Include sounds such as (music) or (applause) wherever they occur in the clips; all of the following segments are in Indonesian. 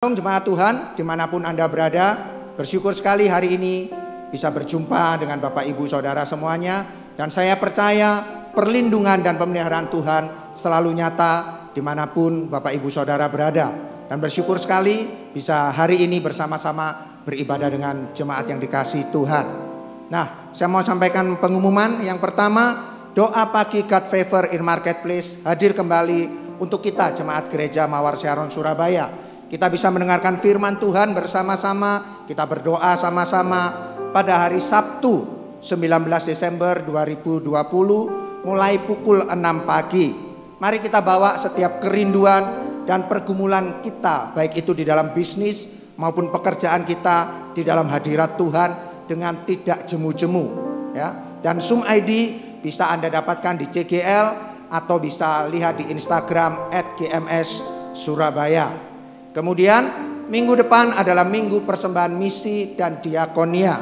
Shalom jemaat Tuhan, di mana pun Anda berada, bersyukur sekali hari ini bisa berjumpa dengan Bapak Ibu Saudara semuanya. Dan saya percaya perlindungan dan pemeliharaan Tuhan selalu nyata di mana pun Bapak Ibu Saudara berada. Dan bersyukur sekali bisa hari ini bersama-sama beribadah dengan jemaat yang dikasih Tuhan. Nah, saya mau sampaikan pengumuman. Yang pertama, doa pagi God Favor in Marketplace hadir kembali untuk kita jemaat gereja Mawar Sharon Surabaya kita bisa mendengarkan firman Tuhan bersama-sama, kita berdoa sama-sama pada hari Sabtu 19 Desember 2020 mulai pukul 6 pagi. Mari kita bawa setiap kerinduan dan pergumulan kita baik itu di dalam bisnis maupun pekerjaan kita di dalam hadirat Tuhan dengan tidak jemu-jemu ya. Dan Zoom ID bisa Anda dapatkan di CGL atau bisa lihat di Instagram @gms Surabaya. Kemudian minggu depan adalah minggu persembahan misi dan diakonia.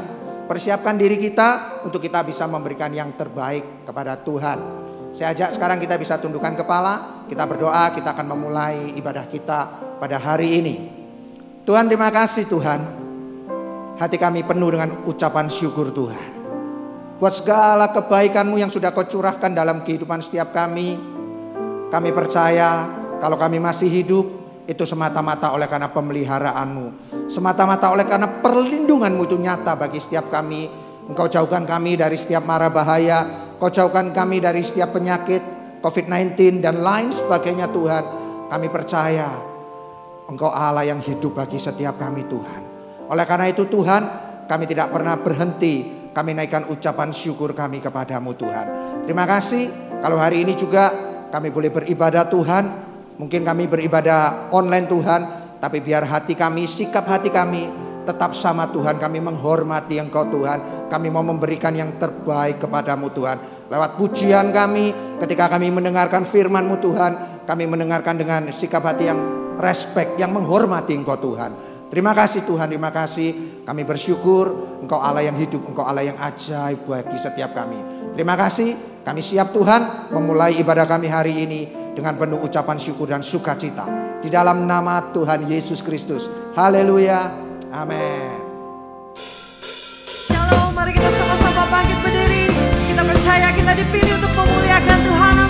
Persiapkan diri kita untuk kita bisa memberikan yang terbaik kepada Tuhan. Saya ajak sekarang kita bisa tundukkan kepala, kita berdoa, kita akan memulai ibadah kita pada hari ini. Tuhan terima kasih Tuhan. Hati kami penuh dengan ucapan syukur Tuhan. Buat segala kebaikanmu yang sudah kau curahkan dalam kehidupan setiap kami. Kami percaya kalau kami masih hidup, itu semata-mata oleh karena pemeliharaanmu. Semata-mata oleh karena perlindunganmu itu nyata bagi setiap kami. Engkau jauhkan kami dari setiap mara bahaya. Kau jauhkan kami dari setiap penyakit, COVID-19 dan lain sebagainya Tuhan. Kami percaya Engkau Allah yang hidup bagi setiap kami Tuhan. Oleh karena itu Tuhan kami tidak pernah berhenti. Kami naikkan ucapan syukur kami kepadamu Tuhan. Terima kasih kalau hari ini juga kami boleh beribadah Tuhan Mungkin kami beribadah online Tuhan, tapi biar hati kami, sikap hati kami tetap sama Tuhan. Kami menghormati Engkau Tuhan. Kami mau memberikan yang terbaik kepadamu Tuhan. Lewat pujian kami, ketika kami mendengarkan firman-Mu Tuhan, kami mendengarkan dengan sikap hati yang respect, yang menghormati Engkau Tuhan. Terima kasih Tuhan, terima kasih. Kami bersyukur Engkau Allah yang hidup, Engkau Allah yang ajaib bagi setiap kami. Terima kasih, kami siap Tuhan memulai ibadah kami hari ini dengan penuh ucapan syukur dan sukacita di dalam nama Tuhan Yesus Kristus. Haleluya. Amin. Shalom, mari kita sama-sama bangkit berdiri. Kita percaya kita dipilih untuk memuliakan Tuhan.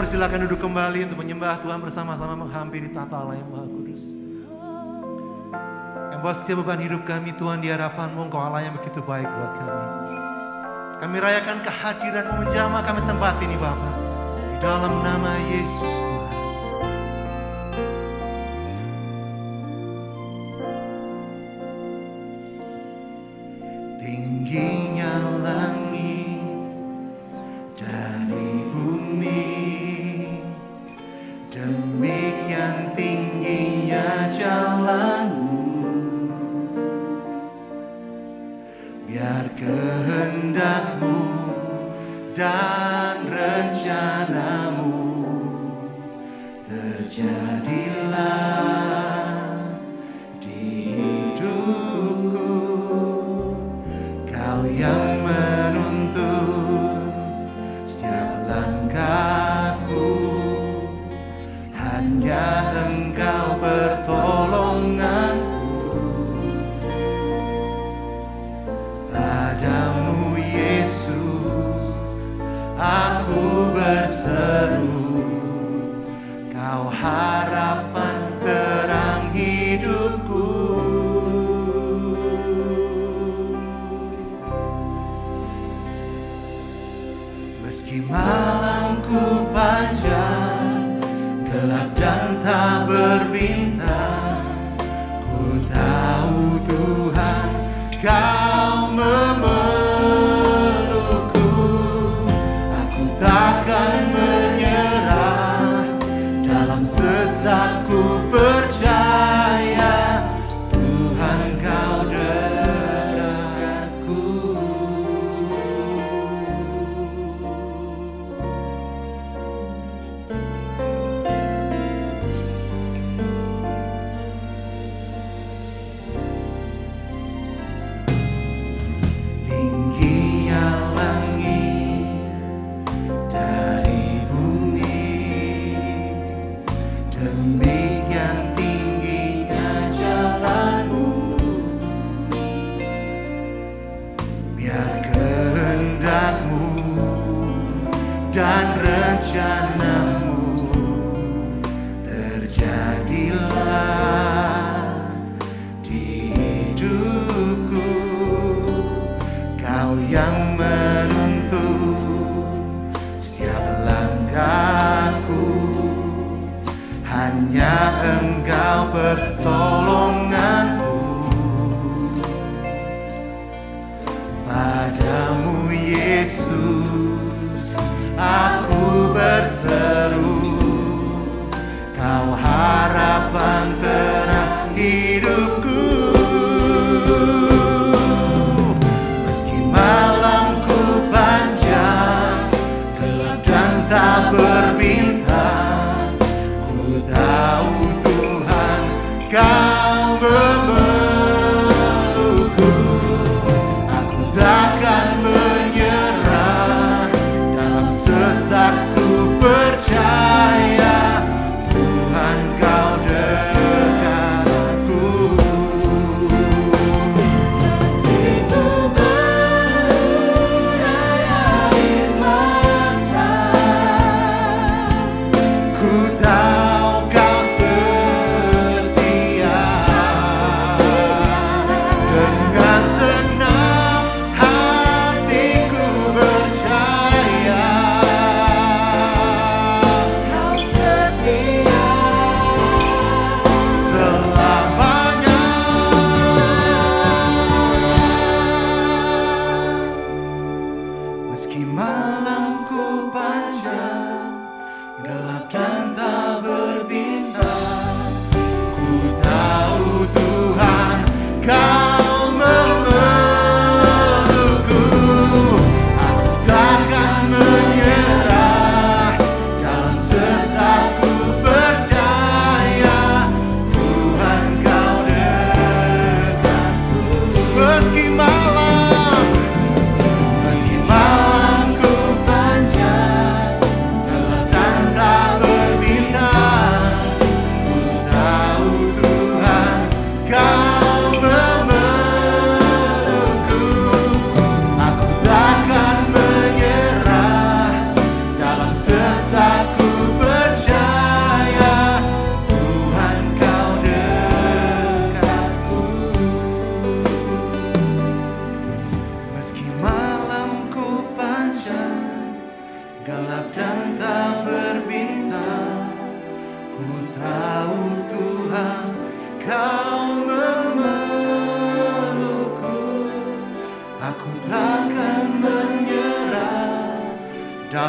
persilakan duduk kembali untuk menyembah Tuhan bersama-sama menghampiri tata Allah yang Maha Kudus. Yang bahwa setiap beban hidup kami Tuhan di hadapanmu Engkau Allah yang begitu baik buat kami. Kami rayakan kehadiranmu menjamah kami tempat ini Bapak. Di dalam nama Yesus. God.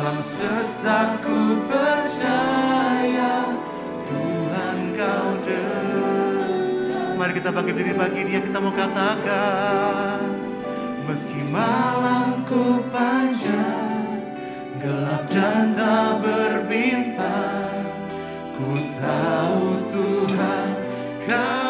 dalam sesak percaya Tuhan kau dengar. Mari kita bangkit diri bagi dia kita mau katakan. Meski malamku panjang Gelap dan tak berbintang Ku tahu Tuhan kau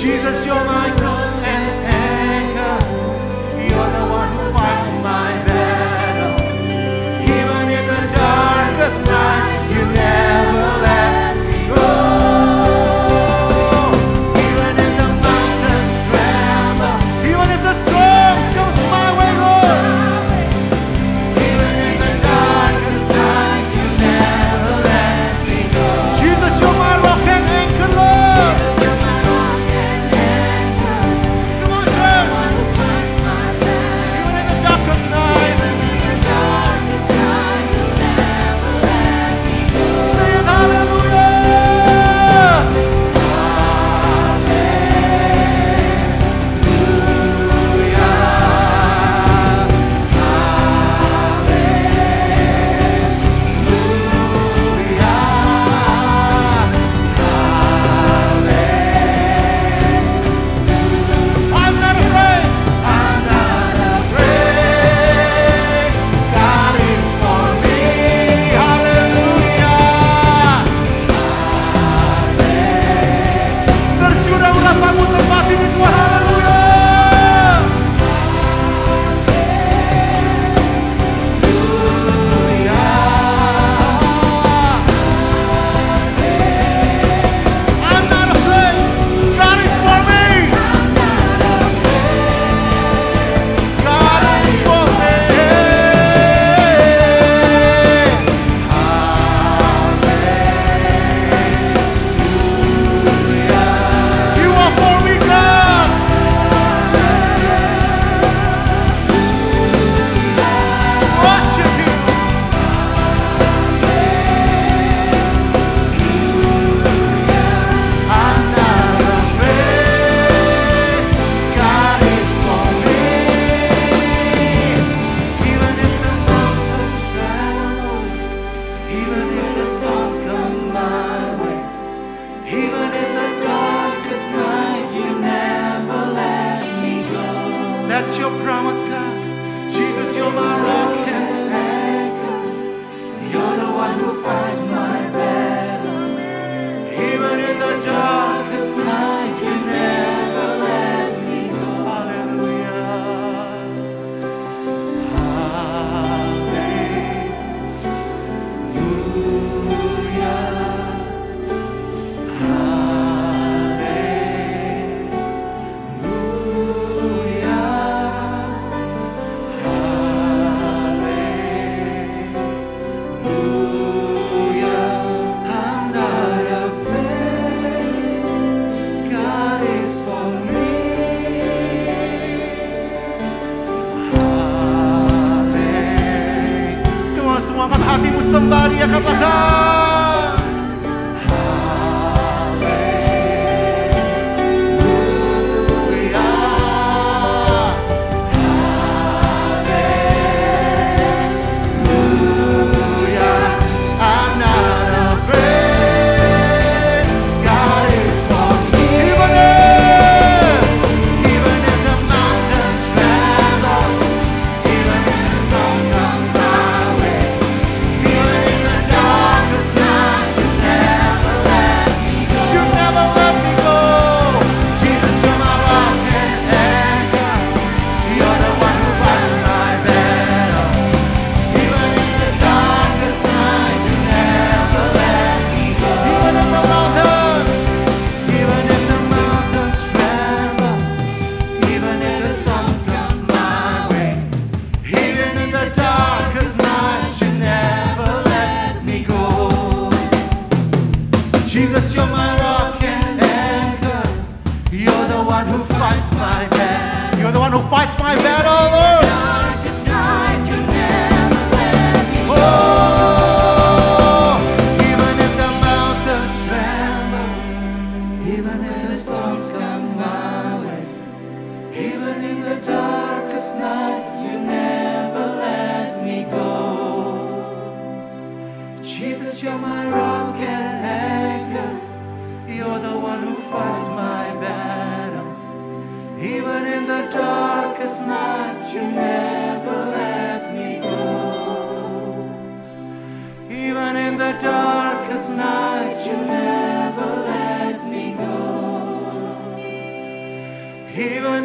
Jesus, you're my God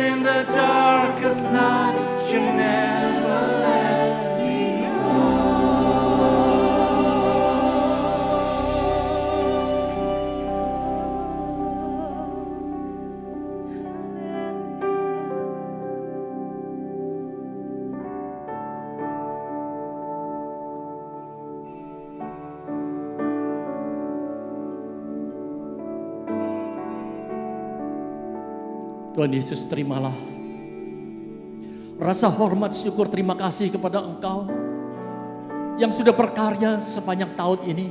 in the darkest night, you never let Tuhan Yesus terimalah rasa hormat syukur terima kasih kepada Engkau yang sudah berkarya sepanjang tahun ini.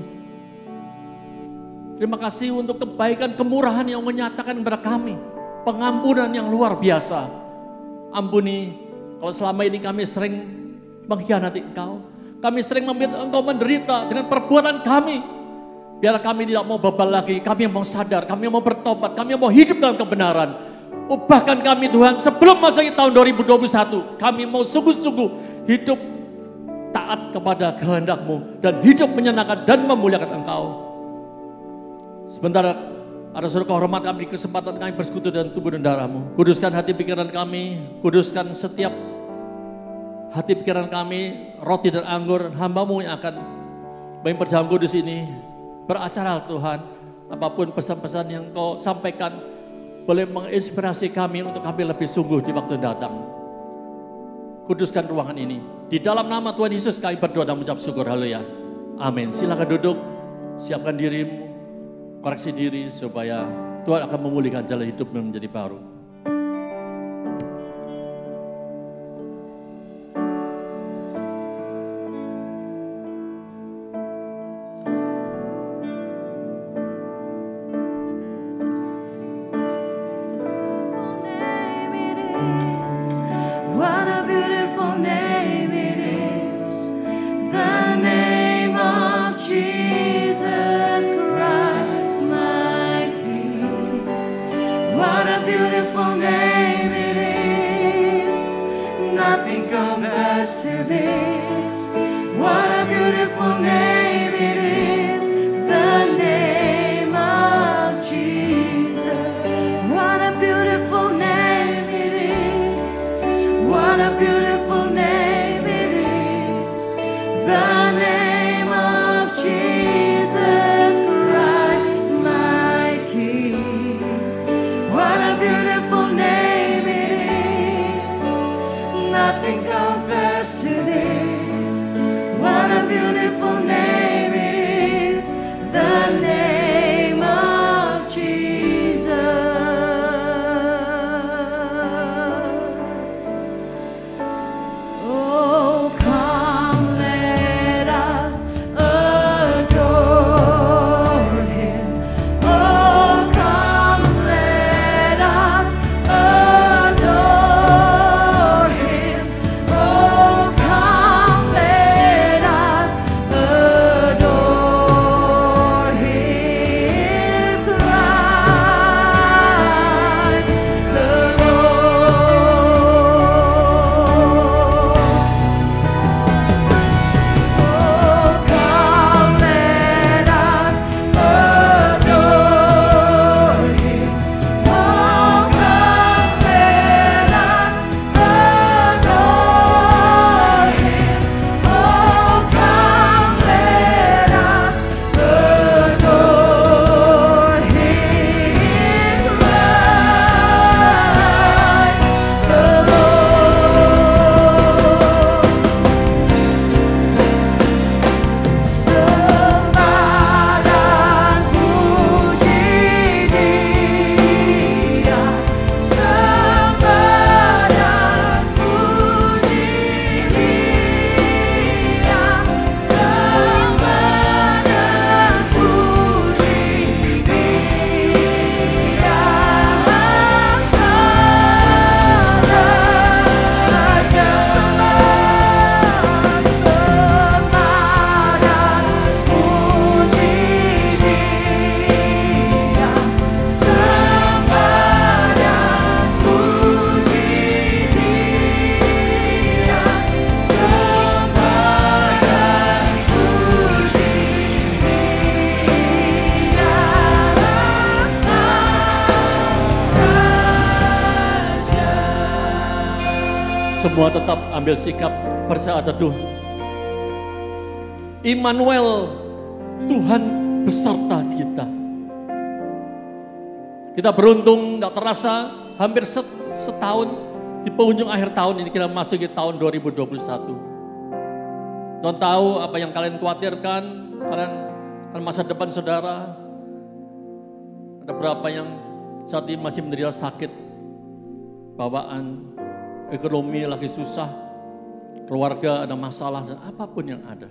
Terima kasih untuk kebaikan kemurahan yang menyatakan kepada kami pengampunan yang luar biasa. Ampuni kalau selama ini kami sering mengkhianati Engkau. Kami sering membuat Engkau menderita dengan perbuatan kami. Biar kami tidak mau bebal lagi, kami mau sadar, kami mau bertobat, kami mau hidup dalam kebenaran. Ubahkan kami Tuhan sebelum masa tahun 2021. Kami mau sungguh-sungguh hidup taat kepada kehendak-Mu dan hidup menyenangkan dan memuliakan Engkau. Sebentar ada suruh kehormat kami di kesempatan kami bersekutu dan tubuh dan darahmu. Kuduskan hati pikiran kami, kuduskan setiap hati pikiran kami, roti dan anggur, hambamu yang akan Baik perjamuan kudus ini beracara Tuhan. Apa pun pesan-pesan yang kau sampaikan boleh menginspirasi kami untuk kami lebih sungguh di waktu datang. Kuduskan ruangan ini. Di dalam nama Tuhan Yesus kami berdoa dan mengucap syukur. Haleluya. Amin. Silakan duduk. Siapkan dirimu. Koreksi diri supaya Tuhan akan memulihkan jalan hidupmu menjadi baru. What a beautiful Semua tetap ambil sikap bersaat teduh. Immanuel, Tuhan beserta kita. Kita beruntung, tidak terasa hampir set- setahun di penghujung akhir tahun ini kita masuk ke tahun 2021. Tuhan tahu apa yang kalian khawatirkan, kalian kan masa depan saudara. Ada berapa yang saat ini masih menderita sakit, bawaan, ekonomi lagi susah, keluarga ada masalah dan apa pun yang ada.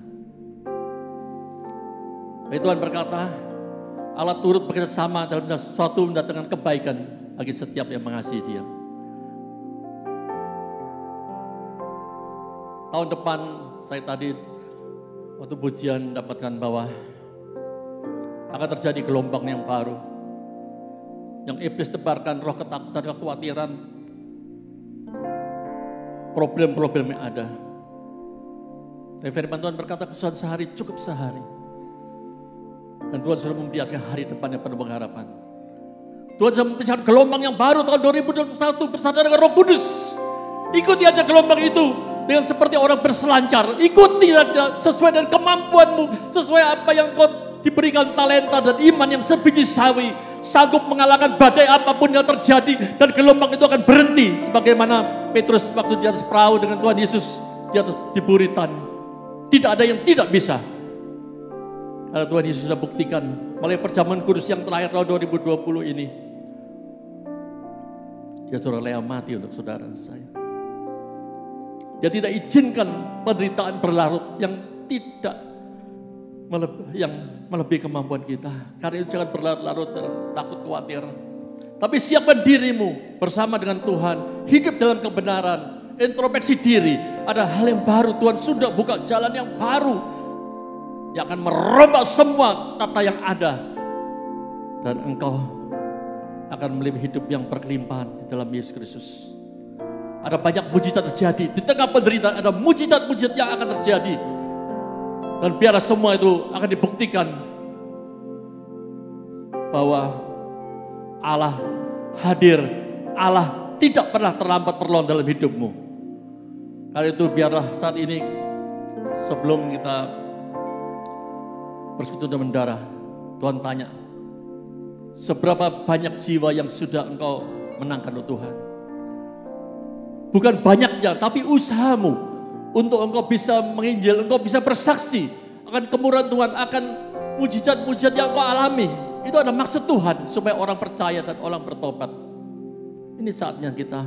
Tapi Tuhan berkata, Allah turut bekerja sama dalam sesuatu mendatangkan kebaikan bagi setiap yang mengasihi dia. Tahun depan saya tadi waktu pujian dapatkan bahwa akan terjadi gelombang yang baru. Yang iblis tebarkan roh ketakutan, kekhawatiran, problem-problem yang ada. Tapi firman Tuhan berkata kesusahan sehari cukup sehari. Dan Tuhan sudah membiarkan hari depan yang penuh pengharapan. Tuhan sudah membiarkan gelombang yang baru tahun 2021 bersama dengan roh kudus. Ikuti aja gelombang itu dengan seperti orang berselancar. Ikuti aja sesuai dengan kemampuanmu, sesuai apa yang kau diberikan talenta dan iman yang sebiji sawi. Sanggup mengalahkan badai apa pun yang terjadi dan gelombang itu akan berhenti. Sebagaimana Petrus waktu di atas perahu dengan Tuhan Yesus di atas di buritan. Tidak ada yang tidak bisa. Karena Tuhan Yesus sudah buktikan melalui perjamuan kudus yang terakhir tahun 2020 ini. Dia sudah rela mati untuk saudara saya. Dia tidak izinkan penderitaan berlarut yang tidak yang melebihi kemampuan kita. Karena itu jangan berlarut-larut dan takut khawatir. Tapi siapkan dirimu bersama dengan Tuhan. Hidup dalam kebenaran. Introspeksi diri. Ada hal yang baru. Tuhan sudah buka jalan yang baru. Yang akan merombak semua tata yang ada. Dan engkau akan melihat hidup yang berkelimpahan di dalam Yesus Kristus. Ada banyak mujizat terjadi. Di tengah penderitaan ada mujizat-mujizat yang akan terjadi. Dan biarlah semua itu akan dibuktikan bahwa Allah hadir, Allah tidak pernah terlambat perlawan dalam hidupmu. Karena itu biarlah saat ini sebelum kita bersekutu dengan darah, Tuhan tanya, seberapa banyak jiwa yang sudah engkau menangkan Tuhan? Bukan banyaknya, tapi usahamu untuk engkau bisa menginjil, engkau bisa bersaksi akan kemurahan Tuhan, akan mujizat-mujizat yang engkau alami. Itu ada maksud Tuhan supaya orang percaya dan orang bertobat. Ini saatnya kita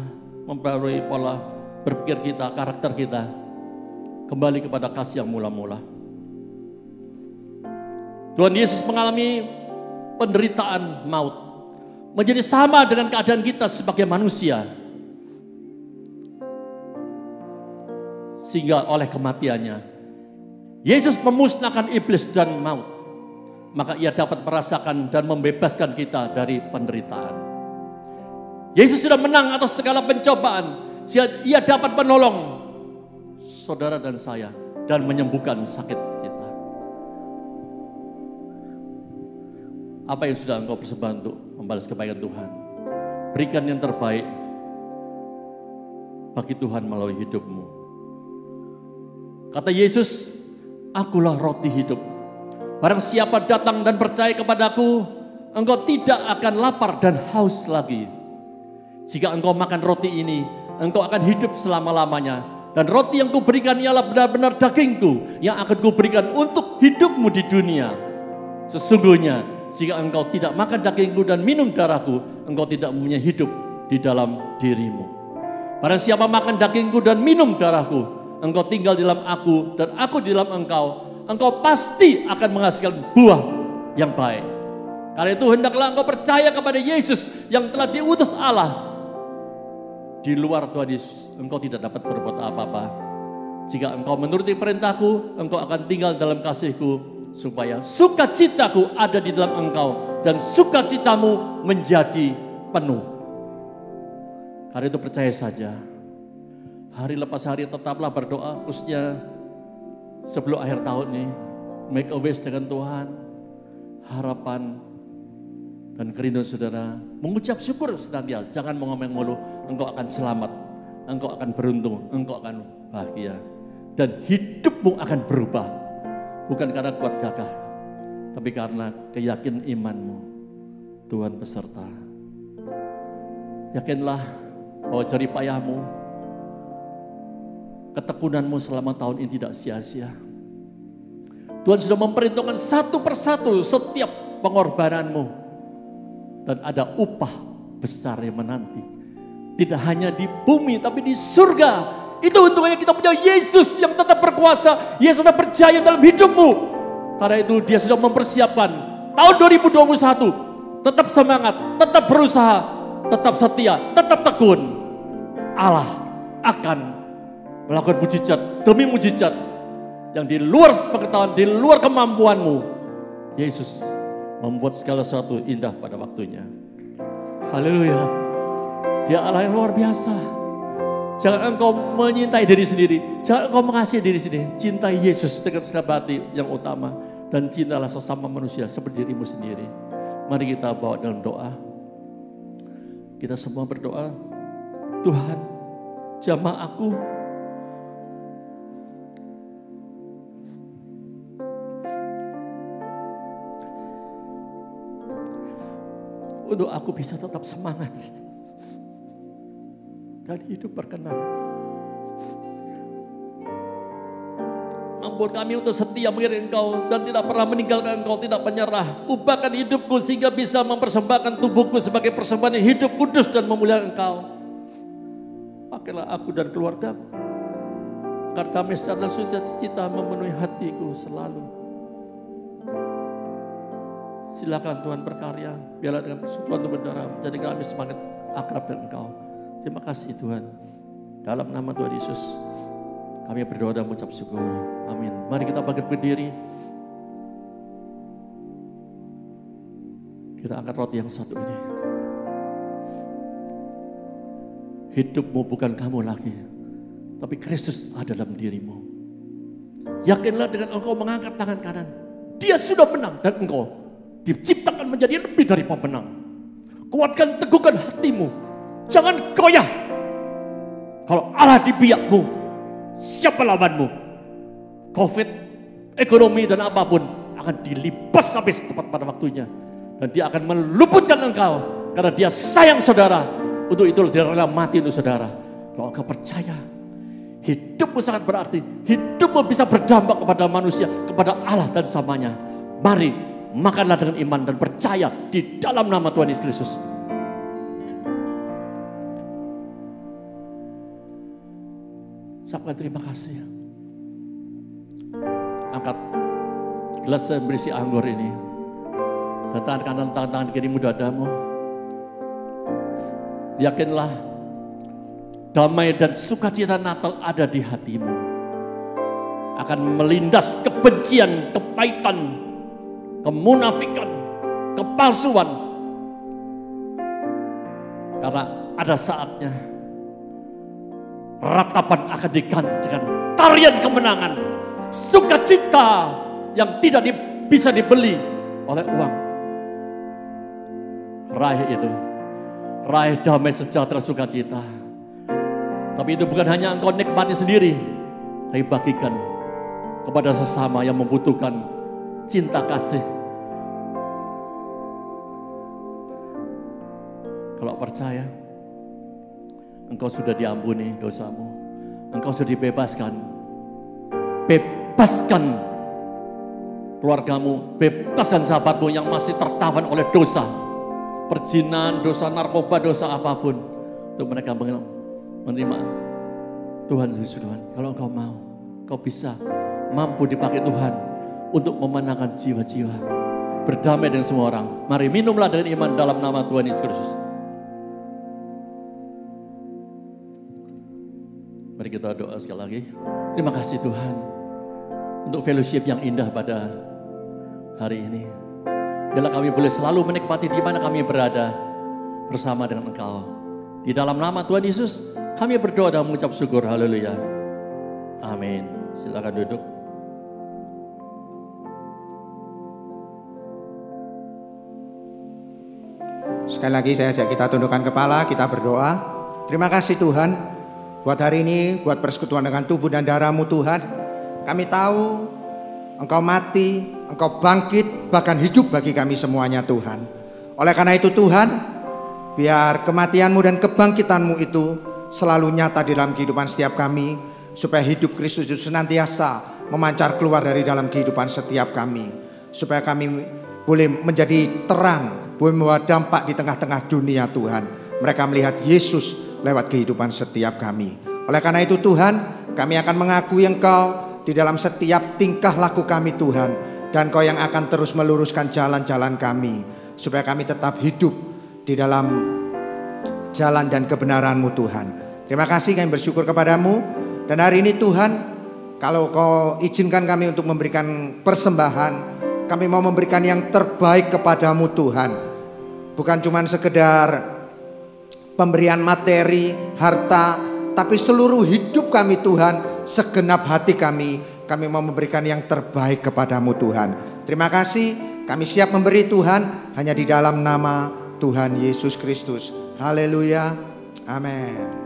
memperbarui pola berpikir kita, karakter kita. Kembali kepada kasih yang mula-mula. Tuhan Yesus mengalami penderitaan maut. Menjadi sama dengan keadaan kita sebagai manusia. Sehingga oleh kematiannya, Yesus memusnahkan iblis dan maut. Maka ia dapat merasakan dan membebaskan kita dari penderitaan. Yesus sudah menang atas segala pencobaan. Ia dapat menolong saudara dan saya dan menyembuhkan sakit kita. Apa yang sudah engkau persembahkan untuk membalas kebaikan Tuhan? Berikan yang terbaik bagi Tuhan melalui hidupmu. Kata Yesus, akulah roti hidup. Barang siapa datang dan percaya kepadaku, engkau tidak akan lapar dan haus lagi. Jika engkau makan roti ini, engkau akan hidup selama-lamanya. Dan roti yang kuberikan ialah benar-benar dagingku yang akan kuberikan untuk hidupmu di dunia. Sesungguhnya jika engkau tidak makan dagingku dan minum darahku, engkau tidak mempunyai hidup di dalam dirimu. Barang siapa makan dagingku dan minum darahku, engkau tinggal di dalam aku dan aku di dalam engkau, engkau pasti akan menghasilkan buah yang baik. Karena itu hendaklah engkau percaya kepada Yesus yang telah diutus Allah di luar Tuhan Yesus, engkau tidak dapat berbuat apa-apa. Jika engkau menuruti perintahku, engkau akan tinggal dalam kasihku, supaya sukacitaku ada di dalam engkau, dan sukacitamu menjadi penuh. Karena itu percaya saja, hari lepas hari tetaplah berdoa, khususnya sebelum akhir tahun ini, make a wish dengan Tuhan, harapan dan kerinduan saudara. Mengucap syukur senantiasa. Jangan mengomeng mulu, engkau akan selamat. engkau akan beruntung, engkau akan bahagia. Dan hidupmu akan berubah. Bukan karena kuat gagah, tapi karena keyakinan imanmu. Tuhan beserta. Yakinlah bahwa jerih payahmu, ketekunanmu selama tahun ini tidak sia-sia. Tuhan sudah memperhitungkan satu persatu setiap pengorbananmu. Dan ada upah besar yang menanti. Tidak hanya di bumi tapi di surga. Itu untungnya kita punya Yesus yang tetap berkuasa. Yesus tetap percaya dalam hidupmu. Karena itu dia sudah mempersiapkan tahun 2021. Tetap semangat, tetap berusaha, tetap setia, tetap tekun. Allah akan melakukan mujizat demi mujizat yang di luar pengetahuan, di luar kemampuanmu. Yesus membuat segala sesuatu indah pada waktunya. Haleluya. Dia Allah yang luar biasa. Jangan engkau menyintai diri sendiri. Jangan engkau mengasihi diri sendiri. Cintai Yesus dengan segenap hati yang utama. Dan cintalah sesama manusia seperti dirimu sendiri. Mari kita bawa dalam doa. Kita semua berdoa. Tuhan, jamah aku untuk aku bisa tetap semangat dan hidup berkenan. Ampun kami untuk setia mengiring Engkau dan tidak pernah meninggalkan Engkau, tidak menyerah. Ubahkan hidupku sehingga bisa mempersembahkan tubuhku sebagai persembahan yang hidup kudus dan memuliakan Engkau. Pakailah aku dan keluargaku. Agar damai sejahtera sukacita memenuhi hatiku selalu. Silakan Tuhan berkarya. Biarlah dengan persekutuan Tuhan berdarah. Jadi kami semangat akrab dengan Engkau. Terima kasih Tuhan. Dalam nama Tuhan Yesus. Kami berdoa dan mengucap syukur. Amin. Mari kita bangkit berdiri. Kita angkat roti yang satu ini. Hidupmu bukan kamu lagi. Tapi Kristus ada dalam dirimu. Yakinlah dengan engkau mengangkat tangan kanan. Dia sudah menang dan engkau diciptakan menjadi lebih dari pemenang. Kuatkan teguhkan hatimu. Jangan goyah. Kalau Allah di pihakmu, siapa lawanmu? Covid, ekonomi dan apa pun akan dilipas habis tepat pada waktunya. Dan dia akan meluputkan engkau. Karena dia sayang saudara. Untuk itu dia rela mati untuk saudara. Kalau engkau percaya, hidupmu sangat berarti. Hidupmu bisa berdampak kepada manusia, kepada Allah dan samanya. Mari makanlah dengan iman dan percaya di dalam nama Tuhan Yesus Kristus. Ucapkan terima kasih. Angkat gelas yang berisi anggur ini. Dan tangan kanan, tangan, tangan kirimu dadamu. Yakinlah damai dan sukacita Natal ada di hatimu. Akan melindas kebencian, kepahitan, kemunafikan, kepalsuan. Karena ada saatnya ratapan akan diganti dengan tarian kemenangan. Sukacita yang tidak di, bisa dibeli oleh uang. Raih itu. Raih damai sejahtera sukacita. Tapi itu bukan hanya engkau nikmati sendiri. Tapi bagikan kepada sesama yang membutuhkan cinta kasih. Kalau percaya, engkau sudah diampuni dosamu. Engkau sudah dibebaskan. Bebaskan keluargamu, bebaskan sahabatmu yang masih tertawan oleh dosa. Perjinan, dosa narkoba, dosa apa pun. Untuk mereka menerima Tuhan Yesus Tuhan. Kalau engkau mau, kau bisa mampu dipakai Tuhan untuk memenangkan jiwa-jiwa. Berdamai dengan semua orang. Mari minumlah dengan iman dalam nama Tuhan Yesus Kristus. Mari kita doa sekali lagi. Terima kasih Tuhan untuk fellowship yang indah pada hari ini. Biarlah kami boleh selalu menikmati di mana kami berada bersama dengan Engkau. Di dalam nama Tuhan Yesus, kami berdoa dan mengucap syukur. Haleluya. Amin. Silakan duduk. Sekali lagi saya ajak kita tundukkan kepala, kita berdoa. Terima kasih Tuhan Buat hari ini, buat persekutuan dengan tubuh dan darahmu Tuhan. Kami tahu Engkau mati, Engkau bangkit, bahkan hidup bagi kami semuanya Tuhan. Oleh karena itu Tuhan, biar kematianmu dan kebangkitanmu itu selalu nyata di dalam kehidupan setiap kami. Supaya hidup Kristus itu senantiasa memancar keluar dari dalam kehidupan setiap kami. Supaya kami boleh menjadi terang, membawa dampak di tengah-tengah dunia Tuhan. Mereka melihat Yesus lewat kehidupan setiap kami. Oleh karena itu Tuhan, kami akan mengakui Engkau di dalam setiap tingkah laku kami Tuhan. Dan kau yang akan terus meluruskan jalan-jalan kami. Supaya kami tetap hidup di dalam jalan dan kebenaranmu Tuhan. Terima kasih kami bersyukur kepadamu. Dan hari ini Tuhan, kalau kau izinkan kami untuk memberikan persembahan, kami mau memberikan yang terbaik kepadamu Tuhan. Bukan cuma sekedar pemberian materi, harta, tapi seluruh hidup kami Tuhan, segenap hati kami, kami mau memberikan yang terbaik kepadamu Tuhan. Terima kasih, kami siap memberi Tuhan hanya di dalam nama Tuhan Yesus Kristus. Haleluya. Amin.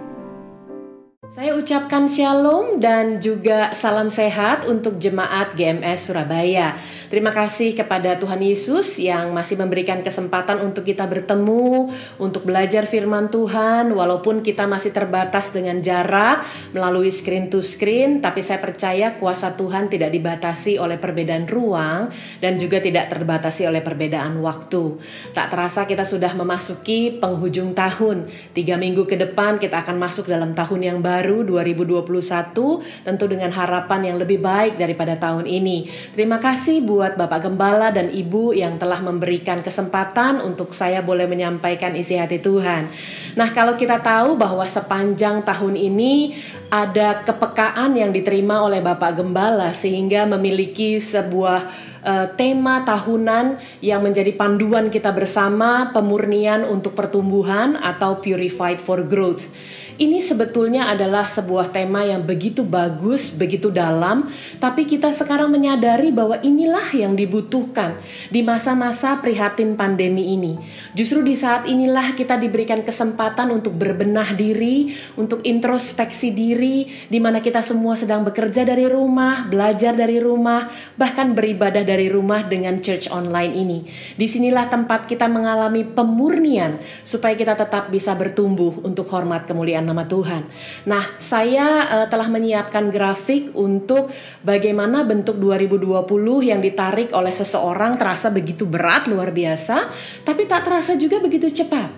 Saya ucapkan shalom dan juga salam sehat untuk jemaat GMS Surabaya. Terima kasih kepada Tuhan Yesus yang masih memberikan kesempatan untuk kita bertemu, untuk belajar firman Tuhan, walaupun kita masih terbatas dengan jarak melalui screen to screen, tapi saya percaya kuasa Tuhan tidak dibatasi oleh perbedaan ruang dan juga tidak terbatasi oleh perbedaan waktu. Tak terasa kita sudah memasuki penghujung tahun. Tiga minggu ke depan kita akan masuk dalam tahun yang baru baru 2021 tentu dengan harapan yang lebih baik daripada tahun ini. Terima kasih buat Bapak Gembala dan Ibu yang telah memberikan kesempatan untuk saya boleh menyampaikan isi hati Tuhan. Nah, kalau kita tahu bahwa sepanjang tahun ini ada kepekaan yang diterima oleh Bapak Gembala sehingga memiliki sebuah uh, tema tahunan yang menjadi panduan kita bersama pemurnian untuk pertumbuhan atau purified for growth. Ini sebetulnya adalah sebuah tema yang begitu bagus, begitu dalam, tapi kita sekarang menyadari bahwa inilah yang dibutuhkan di masa-masa prihatin pandemi ini. Justru di saat inilah kita diberikan kesempatan untuk berbenah diri, untuk introspeksi diri, di mana kita semua sedang bekerja dari rumah, belajar dari rumah, bahkan beribadah dari rumah dengan church online ini. Di sinilah tempat kita mengalami pemurnian supaya kita tetap bisa bertumbuh untuk hormat kemuliaan nama Tuhan. Nah, saya uh, telah menyiapkan grafik untuk bagaimana bentuk 2020 yang ditarik oleh seseorang terasa begitu berat luar biasa, tapi tak terasa juga begitu cepat.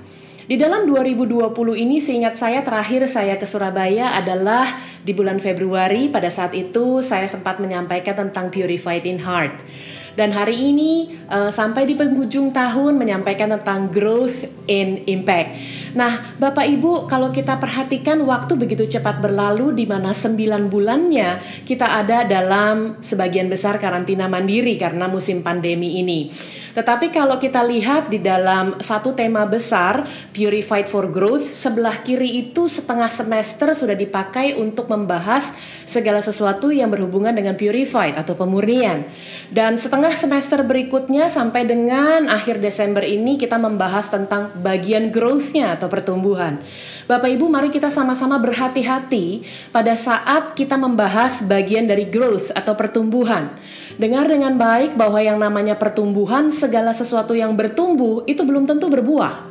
Di dalam 2020 ini seingat saya terakhir saya ke Surabaya adalah di bulan Februari pada saat itu saya sempat menyampaikan tentang purified in heart. Dan hari ini uh, sampai di penghujung tahun menyampaikan tentang growth in impact. Nah, Bapak Ibu, kalau kita perhatikan waktu begitu cepat berlalu di mana 9 bulannya kita ada dalam sebagian besar karantina mandiri karena musim pandemi ini. Tetapi kalau kita lihat di dalam satu tema besar, Purified for Growth, sebelah kiri itu setengah semester sudah dipakai untuk membahas segala sesuatu yang berhubungan dengan purified atau pemurnian. Dan setengah semester berikutnya sampai dengan akhir Desember ini kita membahas tentang bagian growth-nya atau pertumbuhan. Bapak Ibu, mari kita sama-sama berhati-hati pada saat kita membahas bagian dari growth atau pertumbuhan. Dengar dengan baik bahwa yang namanya pertumbuhan, segala sesuatu yang bertumbuh itu belum tentu berbuah.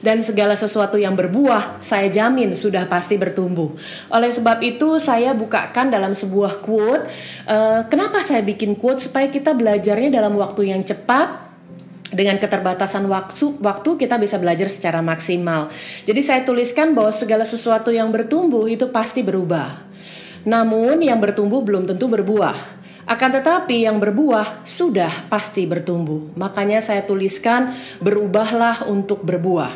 Dan segala sesuatu yang berbuah, saya jamin sudah pasti bertumbuh. Oleh sebab itu, saya bukakan dalam sebuah quote. Uh, kenapa saya bikin quote? Supaya kita belajarnya dalam waktu yang cepat, dengan keterbatasan waktu, waktu kita bisa belajar secara maksimal. Jadi saya tuliskan bahwa segala sesuatu yang bertumbuh itu pasti berubah. Namun yang bertumbuh belum tentu berbuah. Akan tetapi yang berbuah sudah pasti bertumbuh. Makanya saya tuliskan berubahlah untuk berbuah.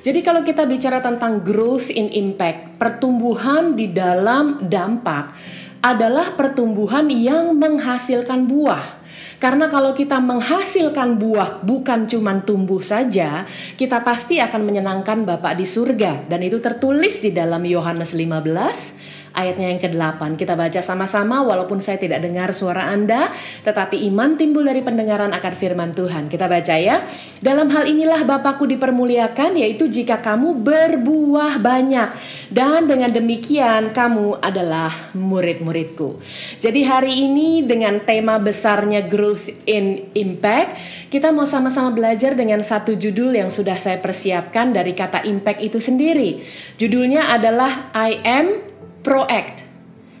Jadi kalau kita bicara tentang growth in impact, pertumbuhan di dalam dampak adalah pertumbuhan yang menghasilkan buah. Karena kalau kita menghasilkan buah bukan cuma tumbuh saja, kita pasti akan menyenangkan Bapak di surga. Dan itu tertulis di dalam Yohanes 15 ayatnya yang ke-8. Kita baca sama-sama walaupun saya tidak dengar suara Anda, tetapi iman timbul dari pendengaran akan firman Tuhan. Kita baca ya. Dalam hal inilah Bapakku dipermuliakan, yaitu jika kamu berbuah banyak. Dan dengan demikian kamu adalah murid-muridku. Jadi hari ini dengan tema besarnya Growth in Impact, kita mau sama-sama belajar dengan satu judul yang sudah saya persiapkan dari kata impact itu sendiri. Judulnya adalah I am proact.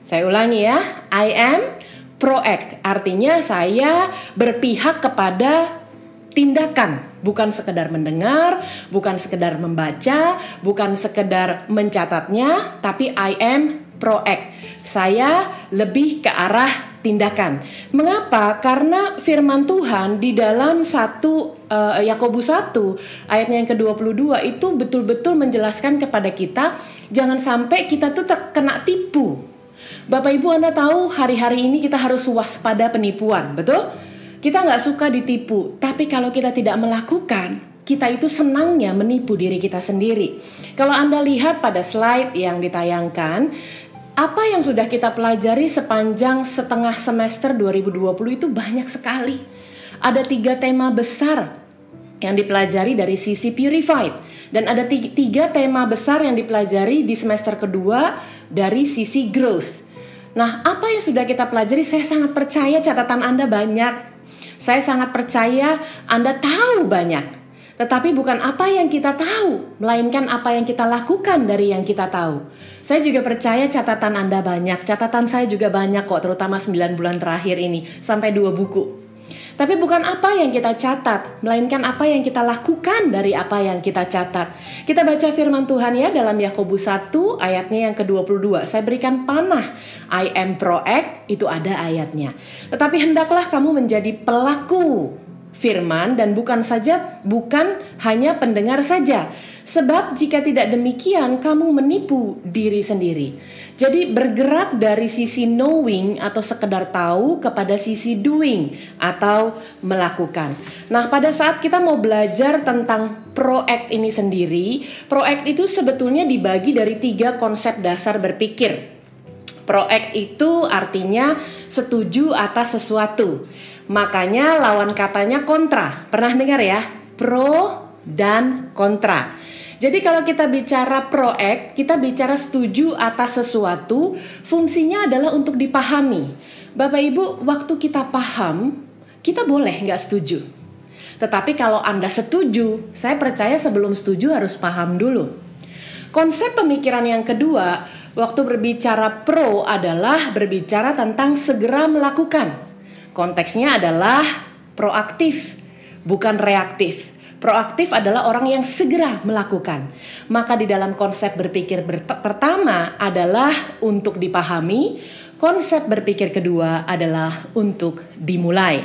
Saya ulangi ya, I am proact. Artinya saya berpihak kepada tindakan, bukan sekedar mendengar, bukan sekedar membaca, bukan sekedar mencatatnya, tapi I am proact. Saya lebih ke arah tindakan. Mengapa? Karena firman Tuhan di dalam satu uh, Yakobus 1 ayatnya yang ke-22 itu betul-betul menjelaskan kepada kita jangan sampai kita tuh terkena tipu. Bapak Ibu Anda tahu hari-hari ini kita harus waspada penipuan, betul? Kita nggak suka ditipu, tapi kalau kita tidak melakukan, kita itu senangnya menipu diri kita sendiri. Kalau Anda lihat pada slide yang ditayangkan, apa yang sudah kita pelajari sepanjang setengah semester 2020 itu banyak sekali. Ada tiga tema besar yang dipelajari dari sisi purified dan ada tiga tema besar yang dipelajari di semester kedua dari sisi growth. Nah, apa yang sudah kita pelajari? Saya sangat percaya catatan Anda banyak. Saya sangat percaya Anda tahu banyak. Tetapi bukan apa yang kita tahu, melainkan apa yang kita lakukan dari yang kita tahu. Saya juga percaya catatan Anda banyak, catatan saya juga banyak kok, terutama 9 bulan terakhir ini, sampai dua buku. Tapi bukan apa yang kita catat, melainkan apa yang kita lakukan dari apa yang kita catat. Kita baca firman Tuhan ya dalam Yakobus 1 ayatnya yang ke-22. Saya berikan panah. I am proact, itu ada ayatnya. Tetapi hendaklah kamu menjadi pelaku firman dan bukan saja bukan hanya pendengar saja. Sebab jika tidak demikian kamu menipu diri sendiri. Jadi bergerak dari sisi knowing atau sekedar tahu kepada sisi doing atau melakukan. Nah, pada saat kita mau belajar tentang proact ini sendiri, proact itu sebetulnya dibagi dari tiga konsep dasar berpikir. Proact itu artinya setuju atas sesuatu. Makanya lawan katanya kontra. Pernah dengar ya? Pro dan kontra. Jadi kalau kita bicara proact, kita bicara setuju atas sesuatu, fungsinya adalah untuk dipahami. Bapak Ibu, waktu kita paham, kita boleh nggak setuju. Tetapi kalau Anda setuju, saya percaya sebelum setuju harus paham dulu. Konsep pemikiran yang kedua, waktu berbicara pro adalah berbicara tentang segera melakukan. Konteksnya adalah proaktif, bukan reaktif. Proaktif adalah orang yang segera melakukan. Maka di dalam konsep berpikir pertama adalah untuk dipahami, konsep berpikir kedua adalah untuk dimulai.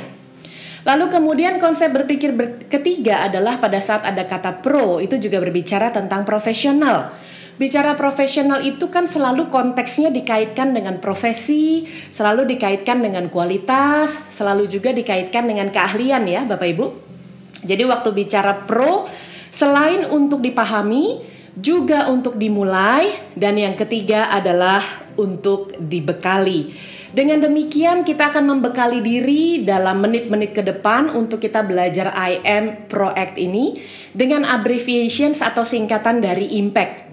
Lalu kemudian konsep berpikir ber ketiga adalah pada saat ada kata pro itu juga berbicara tentang profesional. Bicara profesional itu kan selalu konteksnya dikaitkan dengan profesi, selalu dikaitkan dengan kualitas, selalu juga dikaitkan dengan keahlian ya Bapak Ibu. Jadi waktu bicara pro selain untuk dipahami juga untuk dimulai dan yang ketiga adalah untuk dibekali. Dengan demikian kita akan membekali diri dalam menit-menit ke depan untuk kita belajar IM Proact ini dengan abbreviations atau singkatan dari impact.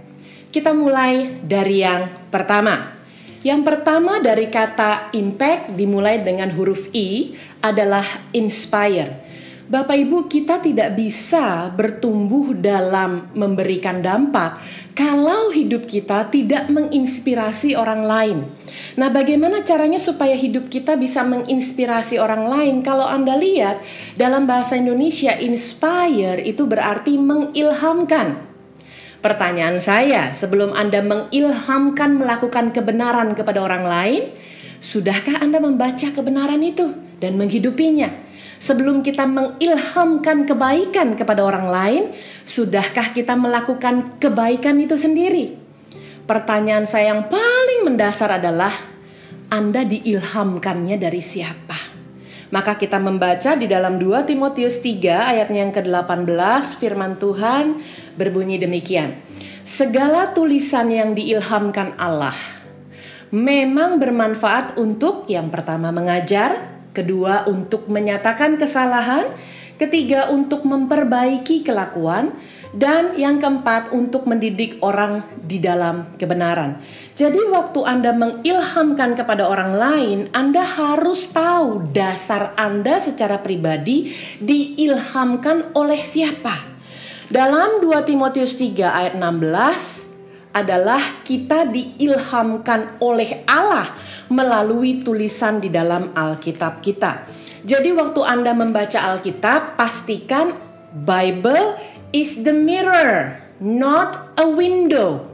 Kita mulai dari yang pertama. Yang pertama dari kata impact dimulai dengan huruf I adalah inspire. Bapak Ibu, kita tidak bisa bertumbuh dalam memberikan dampak kalau hidup kita tidak menginspirasi orang lain. Nah, bagaimana caranya supaya hidup kita bisa menginspirasi orang lain? Kalau Anda lihat dalam bahasa Indonesia, inspire itu berarti mengilhamkan. Pertanyaan saya, sebelum Anda mengilhamkan melakukan kebenaran kepada orang lain, sudahkah Anda membaca kebenaran itu dan menghidupinya? Sebelum kita mengilhamkan kebaikan kepada orang lain, sudahkah kita melakukan kebaikan itu sendiri? Pertanyaan saya yang paling mendasar adalah Anda diilhamkannya dari siapa? Maka kita membaca di dalam 2 Timotius 3 ayatnya yang ke-18 firman Tuhan berbunyi demikian. Segala tulisan yang diilhamkan Allah memang bermanfaat untuk yang pertama mengajar, kedua untuk menyatakan kesalahan, ketiga untuk memperbaiki kelakuan, dan yang keempat untuk mendidik orang di dalam kebenaran. Jadi waktu Anda mengilhamkan kepada orang lain, Anda harus tahu dasar Anda secara pribadi diilhamkan oleh siapa. Dalam 2 Timotius 3 ayat 16 adalah kita diilhamkan oleh Allah melalui tulisan di dalam Alkitab kita. Jadi waktu Anda membaca Alkitab, pastikan Bible is the mirror, not a window.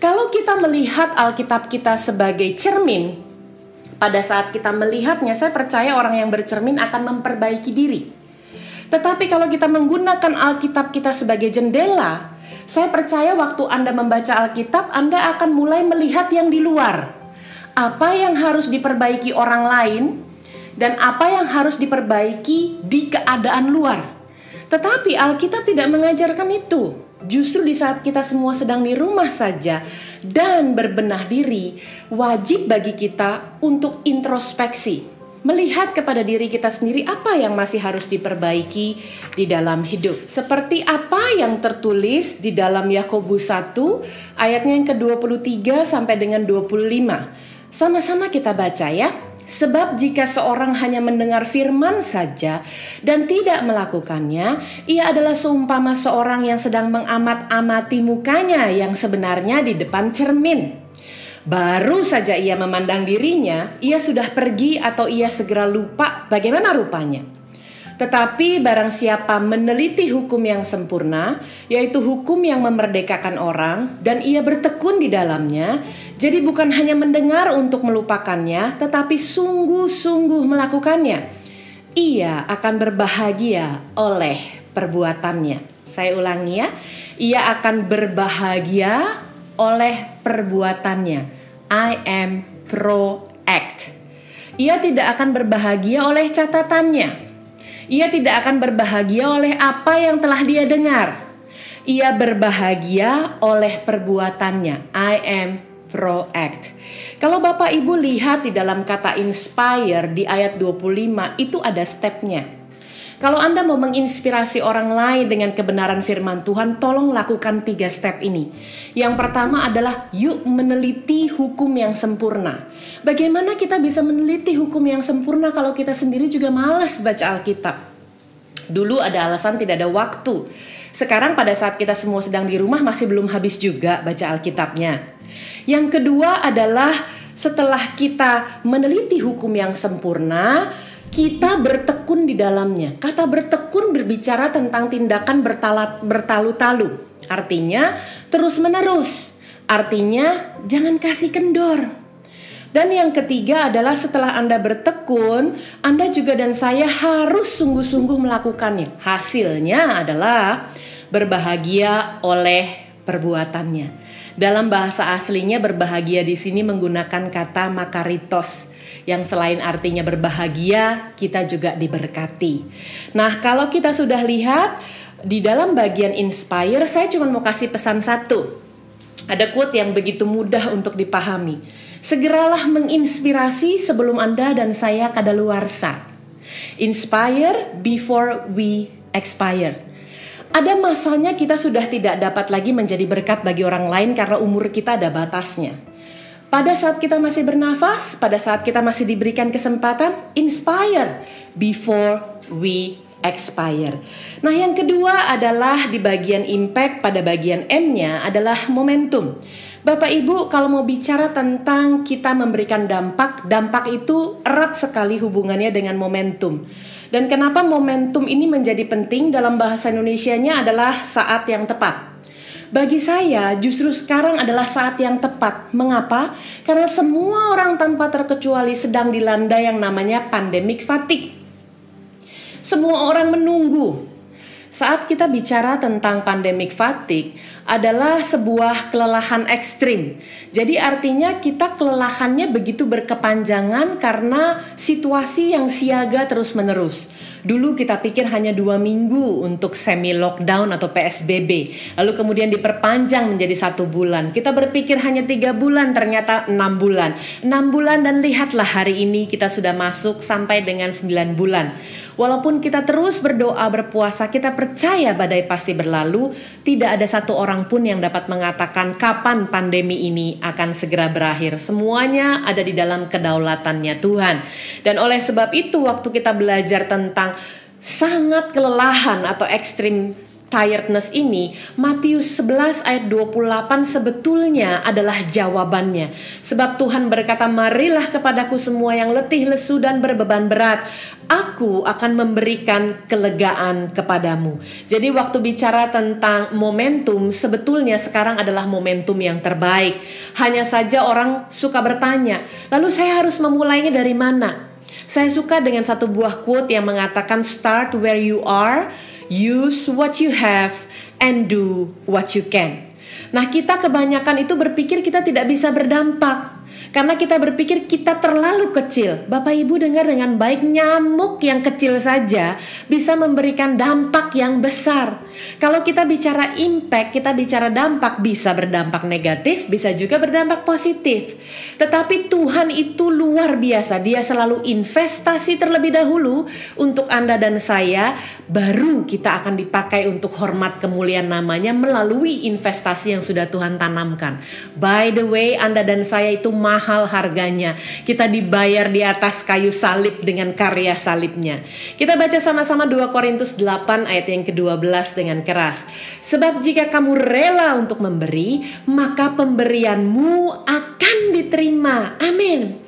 Kalau kita melihat Alkitab kita sebagai cermin, pada saat kita melihatnya, saya percaya orang yang bercermin akan memperbaiki diri. Tetapi kalau kita menggunakan Alkitab kita sebagai jendela, saya percaya waktu Anda membaca Alkitab, Anda akan mulai melihat yang di luar. Apa yang harus diperbaiki orang lain dan apa yang harus diperbaiki di keadaan luar. Tetapi Alkitab tidak mengajarkan itu. Justru di saat kita semua sedang di rumah saja dan berbenah diri, wajib bagi kita untuk introspeksi, melihat kepada diri kita sendiri apa yang masih harus diperbaiki di dalam hidup. Seperti apa yang tertulis di dalam Yakobus 1 ayatnya yang ke-23 sampai dengan 25. Sama-sama kita baca ya. Sebab jika seorang hanya mendengar firman saja dan tidak melakukannya, ia adalah seumpama seorang yang sedang mengamat-amati mukanya yang sebenarnya di depan cermin. Baru saja ia memandang dirinya, ia sudah pergi atau ia segera lupa bagaimana rupanya. Tetapi barang siapa meneliti hukum yang sempurna, yaitu hukum yang memerdekakan orang, dan ia bertekun di dalamnya, jadi bukan hanya mendengar untuk melupakannya, tetapi sungguh-sungguh melakukannya, ia akan berbahagia oleh perbuatannya. Saya ulangi ya, ia akan berbahagia oleh perbuatannya. I am pro-act. Ia tidak akan berbahagia oleh catatannya ia tidak akan berbahagia oleh apa yang telah dia dengar. Ia berbahagia oleh perbuatannya. I am proact. Kalau Bapak Ibu lihat di dalam kata inspire di ayat 25 itu ada stepnya. Kalau Anda mau menginspirasi orang lain dengan kebenaran firman Tuhan, tolong lakukan tiga step ini. Yang pertama adalah yuk meneliti hukum yang sempurna. Bagaimana kita bisa meneliti hukum yang sempurna kalau kita sendiri juga malas baca Alkitab? Dulu ada alasan tidak ada waktu. Sekarang pada saat kita semua sedang di rumah masih belum habis juga baca Alkitabnya. Yang kedua adalah setelah kita meneliti hukum yang sempurna, kita bertekun di dalamnya. Kata bertekun berbicara tentang tindakan bertalu-talu. Artinya terus-menerus. Artinya jangan kasih kendor. Dan yang ketiga adalah setelah Anda bertekun, Anda juga dan saya harus sungguh-sungguh melakukannya. Hasilnya adalah berbahagia oleh perbuatannya. Dalam bahasa aslinya berbahagia di sini menggunakan kata makaritos yang selain artinya berbahagia, kita juga diberkati. Nah, kalau kita sudah lihat di dalam bagian inspire, saya cuma mau kasih pesan satu. Ada quote yang begitu mudah untuk dipahami. Segeralah menginspirasi sebelum Anda dan saya kadaluarsa. Inspire before we expire. Ada masanya kita sudah tidak dapat lagi menjadi berkat bagi orang lain karena umur kita ada batasnya. Pada saat kita masih bernafas, pada saat kita masih diberikan kesempatan, inspire before we expire. Nah, yang kedua adalah di bagian impact pada bagian M-nya adalah momentum. Bapak Ibu, kalau mau bicara tentang kita memberikan dampak, dampak itu erat sekali hubungannya dengan momentum. Dan kenapa momentum ini menjadi penting dalam bahasa Indonesianya adalah saat yang tepat. Bagi saya, justru sekarang adalah saat yang tepat. Mengapa? Karena semua orang tanpa terkecuali sedang dilanda yang namanya pandemic fatigue. Semua orang menunggu. Saat kita bicara tentang pandemic fatigue adalah sebuah kelelahan ekstrim. Jadi artinya kita kelelahannya begitu berkepanjangan karena situasi yang siaga terus-menerus. Dulu kita pikir hanya dua minggu untuk semi lockdown atau PSBB, lalu kemudian diperpanjang menjadi satu bulan. Kita berpikir hanya tiga bulan, ternyata enam bulan. Enam bulan dan lihatlah hari ini kita sudah masuk sampai dengan sembilan bulan. Walaupun kita terus berdoa berpuasa, kita percaya badai pasti berlalu, tidak ada satu orang pun yang dapat mengatakan kapan pandemi ini akan segera berakhir. Semuanya ada di dalam kedaulatannya Tuhan. Dan oleh sebab itu waktu kita belajar tentang sangat kelelahan atau ekstrim tiredness ini, Matius 11 ayat 28 sebetulnya adalah jawabannya. Sebab Tuhan berkata, "Marilah kepadaku semua yang letih, lesu dan berbeban berat, aku akan memberikan kelegaan kepadamu." Jadi waktu bicara tentang momentum, sebetulnya sekarang adalah momentum yang terbaik. Hanya saja orang suka bertanya, "Lalu saya harus memulainya dari mana?" Saya suka dengan satu buah quote yang mengatakan start where you are, use what you have, and do what you can. Nah, kita kebanyakan itu berpikir kita tidak bisa berdampak. Karena kita berpikir kita terlalu kecil. Bapak Ibu dengar dengan baik nyamuk yang kecil saja bisa memberikan dampak yang besar. Kalau kita bicara impact, kita bicara dampak bisa berdampak negatif, bisa juga berdampak positif. Tetapi Tuhan itu luar biasa. Dia selalu investasi terlebih dahulu untuk Anda dan saya, baru kita akan dipakai untuk hormat kemuliaan namanya melalui investasi yang sudah Tuhan tanamkan. By the way, Anda dan saya itu mahal harganya. Kita dibayar di atas kayu salib dengan karya salibnya. Kita baca sama-sama 2 Korintus 8 ayat yang ke-12 dengan keras. Sebab jika kamu rela untuk memberi, maka pemberianmu akan diterima. Amin.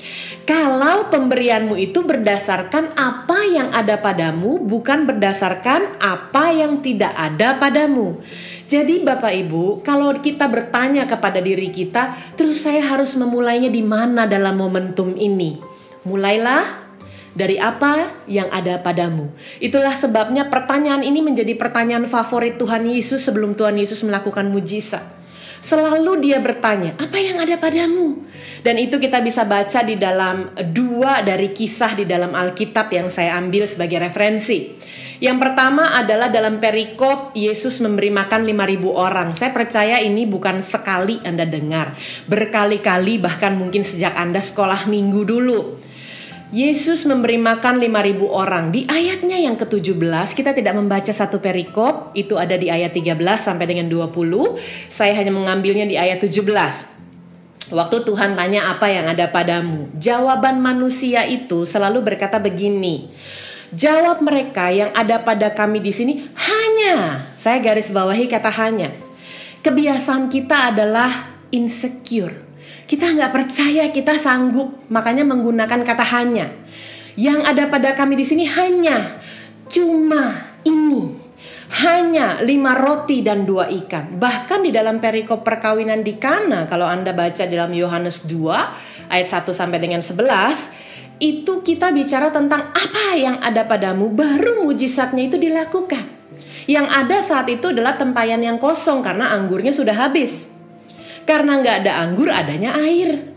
Kalau pemberianmu itu berdasarkan apa yang ada padamu, bukan berdasarkan apa yang tidak ada padamu. Jadi, Bapak Ibu, kalau kita bertanya kepada diri kita, terus saya harus memulainya di mana dalam momentum ini? Mulailah dari apa yang ada padamu. Itulah sebabnya pertanyaan ini menjadi pertanyaan favorit Tuhan Yesus sebelum Tuhan Yesus melakukan mujizat. Selalu dia bertanya, apa yang ada padamu? Dan itu kita bisa baca di dalam dua dari kisah di dalam Alkitab yang saya ambil sebagai referensi. Yang pertama adalah dalam perikop Yesus memberi makan 5000 orang. Saya percaya ini bukan sekali Anda dengar, berkali-kali bahkan mungkin sejak Anda sekolah minggu dulu. Yesus memberi makan 5000 orang. Di ayatnya yang ke-17 kita tidak membaca satu perikop, itu ada di ayat 13 sampai dengan 20. Saya hanya mengambilnya di ayat 17. Waktu Tuhan tanya apa yang ada padamu, jawaban manusia itu selalu berkata begini. Jawab mereka yang ada pada kami di sini hanya, saya garis bawahi kata hanya. Kebiasaan kita adalah insecure. Kita nggak percaya kita sanggup, makanya menggunakan kata hanya. Yang ada pada kami di sini hanya, cuma ini, hanya lima roti dan dua ikan. Bahkan di dalam perikop perkawinan di Kana, kalau Anda baca dalam Yohanes 2 ayat 1 sampai dengan 11, itu kita bicara tentang apa yang ada padamu, baru mujizatnya itu dilakukan. Yang ada saat itu adalah tempayan yang kosong karena anggurnya sudah habis. Karena nggak ada anggur, adanya air.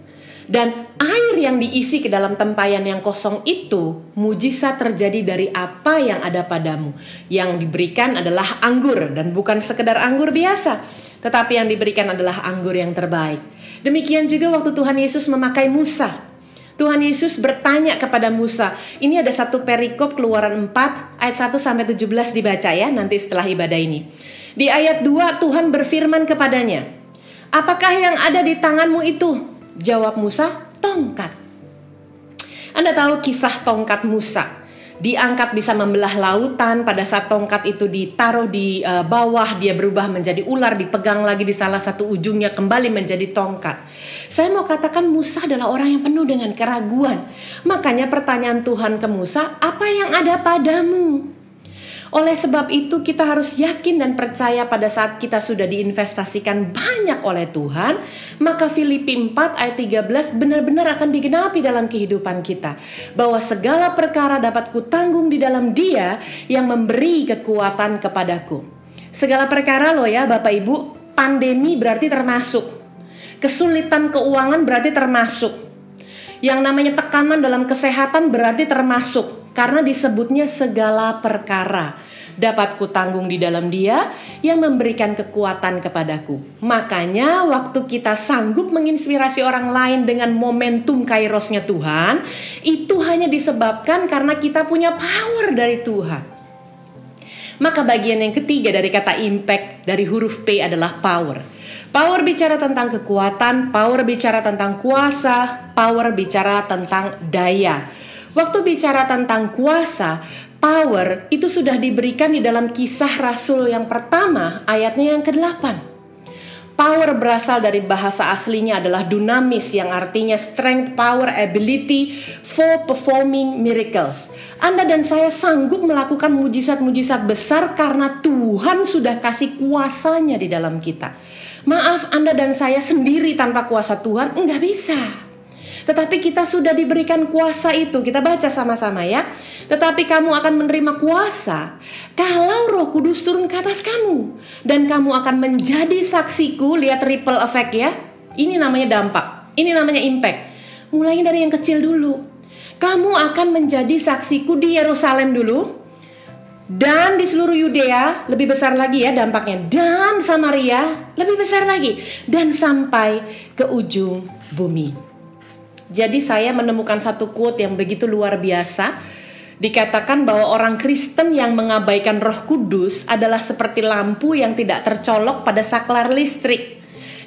Dan air yang diisi ke dalam tempayan yang kosong itu, mujizat terjadi dari apa yang ada padamu. Yang diberikan adalah anggur dan bukan sekedar anggur biasa, tetapi yang diberikan adalah anggur yang terbaik. Demikian juga waktu Tuhan Yesus memakai Musa. Tuhan Yesus bertanya kepada Musa. Ini ada satu perikop keluaran 4 ayat 1 sampai 17 dibaca ya nanti setelah ibadah ini. Di ayat 2 Tuhan berfirman kepadanya, Apakah yang ada di tanganmu itu? Jawab Musa, tongkat. Anda tahu kisah tongkat Musa. Diangkat bisa membelah lautan, pada saat tongkat itu ditaruh di uh, bawah, dia berubah menjadi ular, dipegang lagi di salah satu ujungnya kembali menjadi tongkat. Saya mau katakan Musa adalah orang yang penuh dengan keraguan. Makanya pertanyaan Tuhan ke Musa, apa yang ada padamu? Oleh sebab itu kita harus yakin dan percaya pada saat kita sudah diinvestasikan banyak oleh Tuhan, maka Filipi 4 ayat 13 benar-benar akan digenapi dalam kehidupan kita. Bahwa segala perkara dapat kutanggung di dalam dia yang memberi kekuatan kepadaku. Segala perkara loh ya Bapak Ibu, pandemi berarti termasuk. Kesulitan keuangan berarti termasuk. Yang namanya tekanan dalam kesehatan berarti termasuk karena disebutnya segala perkara dapat kutanggung di dalam dia yang memberikan kekuatan kepadaku. Makanya waktu kita sanggup menginspirasi orang lain dengan momentum kairosnya Tuhan, itu hanya disebabkan karena kita punya power dari Tuhan. Maka bagian yang ketiga dari kata impact dari huruf P adalah power. Power bicara tentang kekuatan, power bicara tentang kuasa, power bicara tentang daya. Waktu bicara tentang kuasa, power itu sudah diberikan di dalam kisah Rasul yang pertama, ayatnya yang ke-8. Power berasal dari bahasa aslinya adalah dunamis yang artinya strength, power, ability for performing miracles. Anda dan saya sanggup melakukan mujizat-mujizat besar karena Tuhan sudah kasih kuasanya di dalam kita. Maaf, Anda dan saya sendiri tanpa kuasa Tuhan enggak bisa. Tetapi kita sudah diberikan kuasa itu. Kita baca sama-sama ya. Tetapi kamu akan menerima kuasa kalau Roh Kudus turun ke atas kamu dan kamu akan menjadi saksiku. Lihat ripple effect ya. Ini namanya dampak. Ini namanya impact. Mulai dari yang kecil dulu. Kamu akan menjadi saksiku di Yerusalem dulu, dan di seluruh Yudea lebih besar lagi ya dampaknya dan Samaria lebih besar lagi dan sampai ke ujung bumi. Jadi saya menemukan satu quote yang begitu luar biasa. Dikatakan bahwa orang Kristen yang mengabaikan Roh Kudus adalah seperti lampu yang tidak tercolok pada saklar listrik.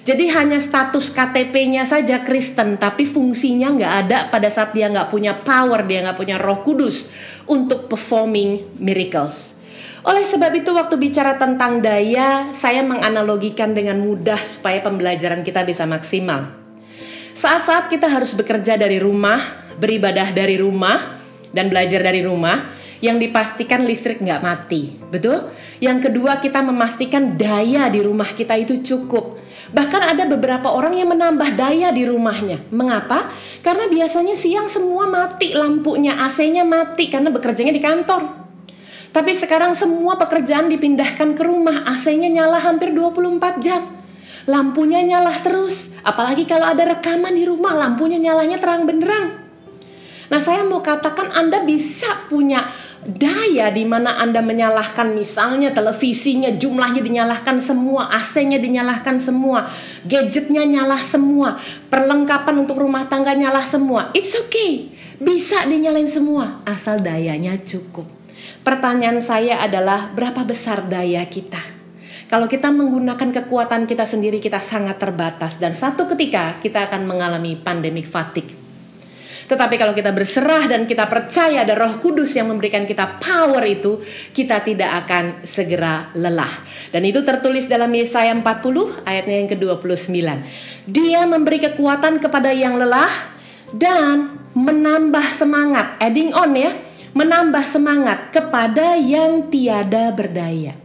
Jadi hanya status KTP-nya saja Kristen, tapi fungsinya nggak ada pada saat dia nggak punya power, dia nggak punya Roh Kudus untuk performing miracles. Oleh sebab itu waktu bicara tentang daya, saya menganalogikan dengan mudah supaya pembelajaran kita bisa maksimal. Saat-saat kita harus bekerja dari rumah, beribadah dari rumah, dan belajar dari rumah, yang dipastikan listrik nggak mati, betul? Yang kedua kita memastikan daya di rumah kita itu cukup. Bahkan ada beberapa orang yang menambah daya di rumahnya. Mengapa? Karena biasanya siang semua mati lampunya, AC-nya mati karena bekerjanya di kantor. Tapi sekarang semua pekerjaan dipindahkan ke rumah, AC-nya nyala hampir 24 jam lampunya nyala terus. Apalagi kalau ada rekaman di rumah, lampunya nyalanya terang benderang. Nah, saya mau katakan Anda bisa punya daya di mana Anda menyalahkan misalnya televisinya jumlahnya dinyalahkan semua, AC-nya dinyalahkan semua, gadgetnya nyala semua, perlengkapan untuk rumah tangga nyala semua. It's okay. Bisa dinyalain semua asal dayanya cukup. Pertanyaan saya adalah berapa besar daya kita? Kalau kita menggunakan kekuatan kita sendiri, kita sangat terbatas, dan satu ketika kita akan mengalami pandemic fatigue. Tetapi kalau kita berserah dan kita percaya ada Roh Kudus yang memberikan kita power itu, kita tidak akan segera lelah. Dan itu tertulis dalam Yesaya 40 ayatnya yang ke-29. Dia memberi kekuatan kepada yang lelah dan menambah semangat, adding on ya, menambah semangat kepada yang tiada berdaya.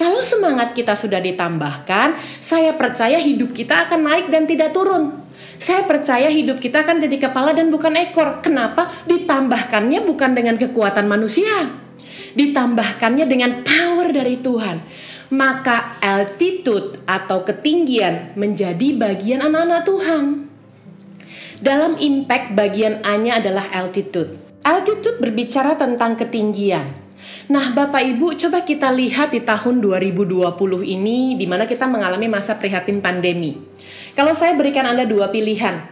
Kalau semangat kita sudah ditambahkan, saya percaya hidup kita akan naik dan tidak turun. Saya percaya hidup kita akan jadi kepala dan bukan ekor. Kenapa? Ditambahkannya bukan dengan kekuatan manusia. Ditambahkannya dengan power dari Tuhan. Maka altitude atau ketinggian menjadi bagian anak-anak Tuhan. Dalam impact bagian A-nya adalah altitude. Altitude berbicara tentang ketinggian. Nah, Bapak Ibu, coba kita lihat di tahun 2020 ini di mana kita mengalami masa prihatin pandemi. Kalau saya berikan Anda dua pilihan.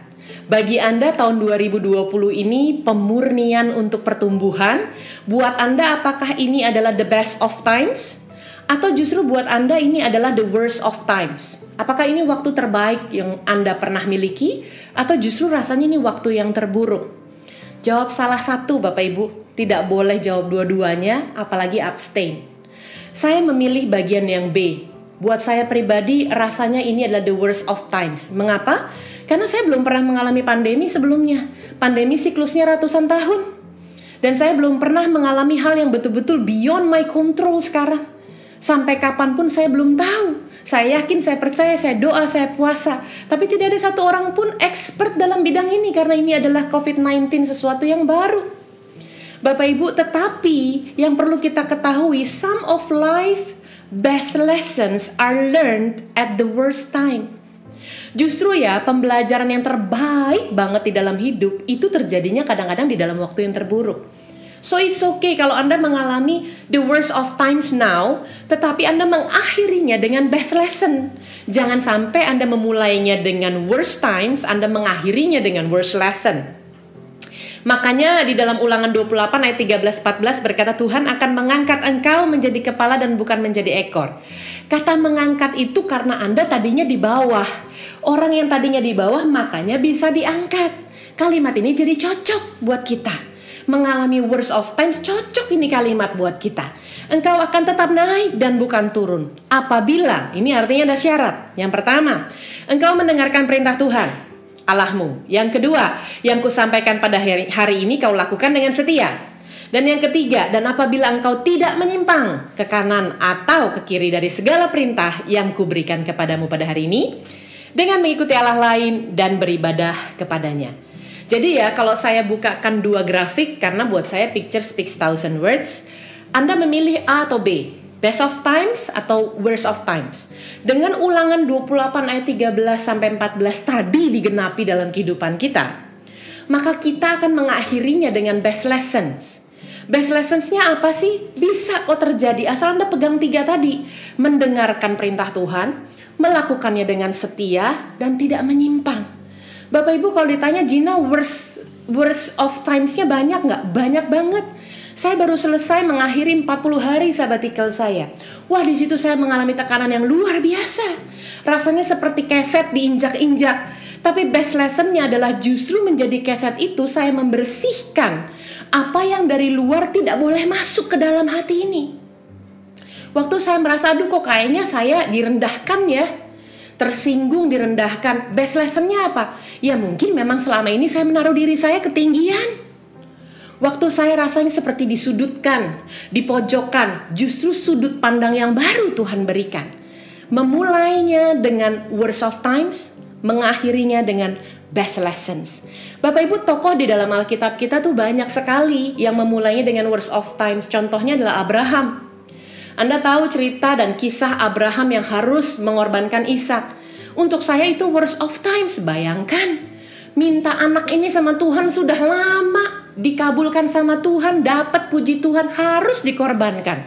Bagi Anda tahun 2020 ini pemurnian untuk pertumbuhan, buat Anda apakah ini adalah the best of times atau justru buat Anda ini adalah the worst of times? Apakah ini waktu terbaik yang Anda pernah miliki atau justru rasanya ini waktu yang terburuk? Jawab salah satu Bapak Ibu tidak boleh jawab dua-duanya, apalagi abstain. Saya memilih bagian yang B. Buat saya pribadi, rasanya ini adalah the worst of times. Mengapa? Karena saya belum pernah mengalami pandemi sebelumnya. Pandemi siklusnya ratusan tahun. Dan saya belum pernah mengalami hal yang betul-betul beyond my control sekarang. Sampai kapan pun saya belum tahu. Saya yakin, saya percaya, saya doa, saya puasa. Tapi tidak ada satu orang pun expert dalam bidang ini karena ini adalah COVID-19 sesuatu yang baru. Bapak Ibu, tetapi yang perlu kita ketahui, some of life best lessons are learned at the worst time. Justru ya, pembelajaran yang terbaik banget di dalam hidup itu terjadinya kadang-kadang di dalam waktu yang terburuk. So it's okay kalau Anda mengalami the worst of times now, tetapi Anda mengakhirinya dengan best lesson. Jangan sampai Anda memulainya dengan worst times, Anda mengakhirinya dengan worst lesson. Makanya di dalam ulangan 28 ayat 13 14 berkata Tuhan akan mengangkat engkau menjadi kepala dan bukan menjadi ekor. Kata mengangkat itu karena Anda tadinya di bawah. Orang yang tadinya di bawah makanya bisa diangkat. Kalimat ini jadi cocok buat kita. Mengalami worst of times cocok ini kalimat buat kita. Engkau akan tetap naik dan bukan turun. Apabila, ini artinya ada syarat. Yang pertama, engkau mendengarkan perintah Tuhan. Allahmu. Yang kedua, yang kusampaikan pada hari, hari ini kau lakukan dengan setia. Dan yang ketiga, dan apabila engkau tidak menyimpang ke kanan atau ke kiri dari segala perintah yang kuberikan kepadamu pada hari ini, dengan mengikuti Allah lain dan beribadah kepadanya. Jadi ya, kalau saya bukakan dua grafik, karena buat saya picture speaks thousand words, Anda memilih A atau B. Best of times atau worst of times. Dengan ulangan 28 ayat 13 sampai 14 tadi digenapi dalam kehidupan kita, maka kita akan mengakhirinya dengan best lessons. Best lessonsnya apa sih? Bisa kok terjadi asal Anda pegang tiga tadi. Mendengarkan perintah Tuhan, melakukannya dengan setia, dan tidak menyimpang. Bapak Ibu kalau ditanya Gina worst, worst of timesnya banyak nggak? Banyak banget. Saya baru selesai mengakhiri 40 hari sabbatical saya. Wah, di situ saya mengalami tekanan yang luar biasa. Rasanya seperti keset diinjak-injak. Tapi best lessonnya adalah justru menjadi keset itu saya membersihkan apa yang dari luar tidak boleh masuk ke dalam hati ini. Waktu saya merasa, aduh kok kayaknya saya direndahkan ya. Tersinggung, direndahkan. Best lessonnya apa? Ya mungkin memang selama ini saya menaruh diri saya ketinggian. Waktu saya rasanya seperti disudutkan, dipojokkan, justru sudut pandang yang baru Tuhan berikan. Memulainya dengan worst of times, mengakhirinya dengan best lessons. Bapak Ibu tokoh di dalam Alkitab kita tuh banyak sekali yang memulainya dengan worst of times. Contohnya adalah Abraham. Anda tahu cerita dan kisah Abraham yang harus mengorbankan Ishak. Untuk saya itu worst of times. Bayangkan, minta anak ini sama Tuhan sudah lama dikabulkan sama Tuhan, dapat puji Tuhan harus dikorbankan.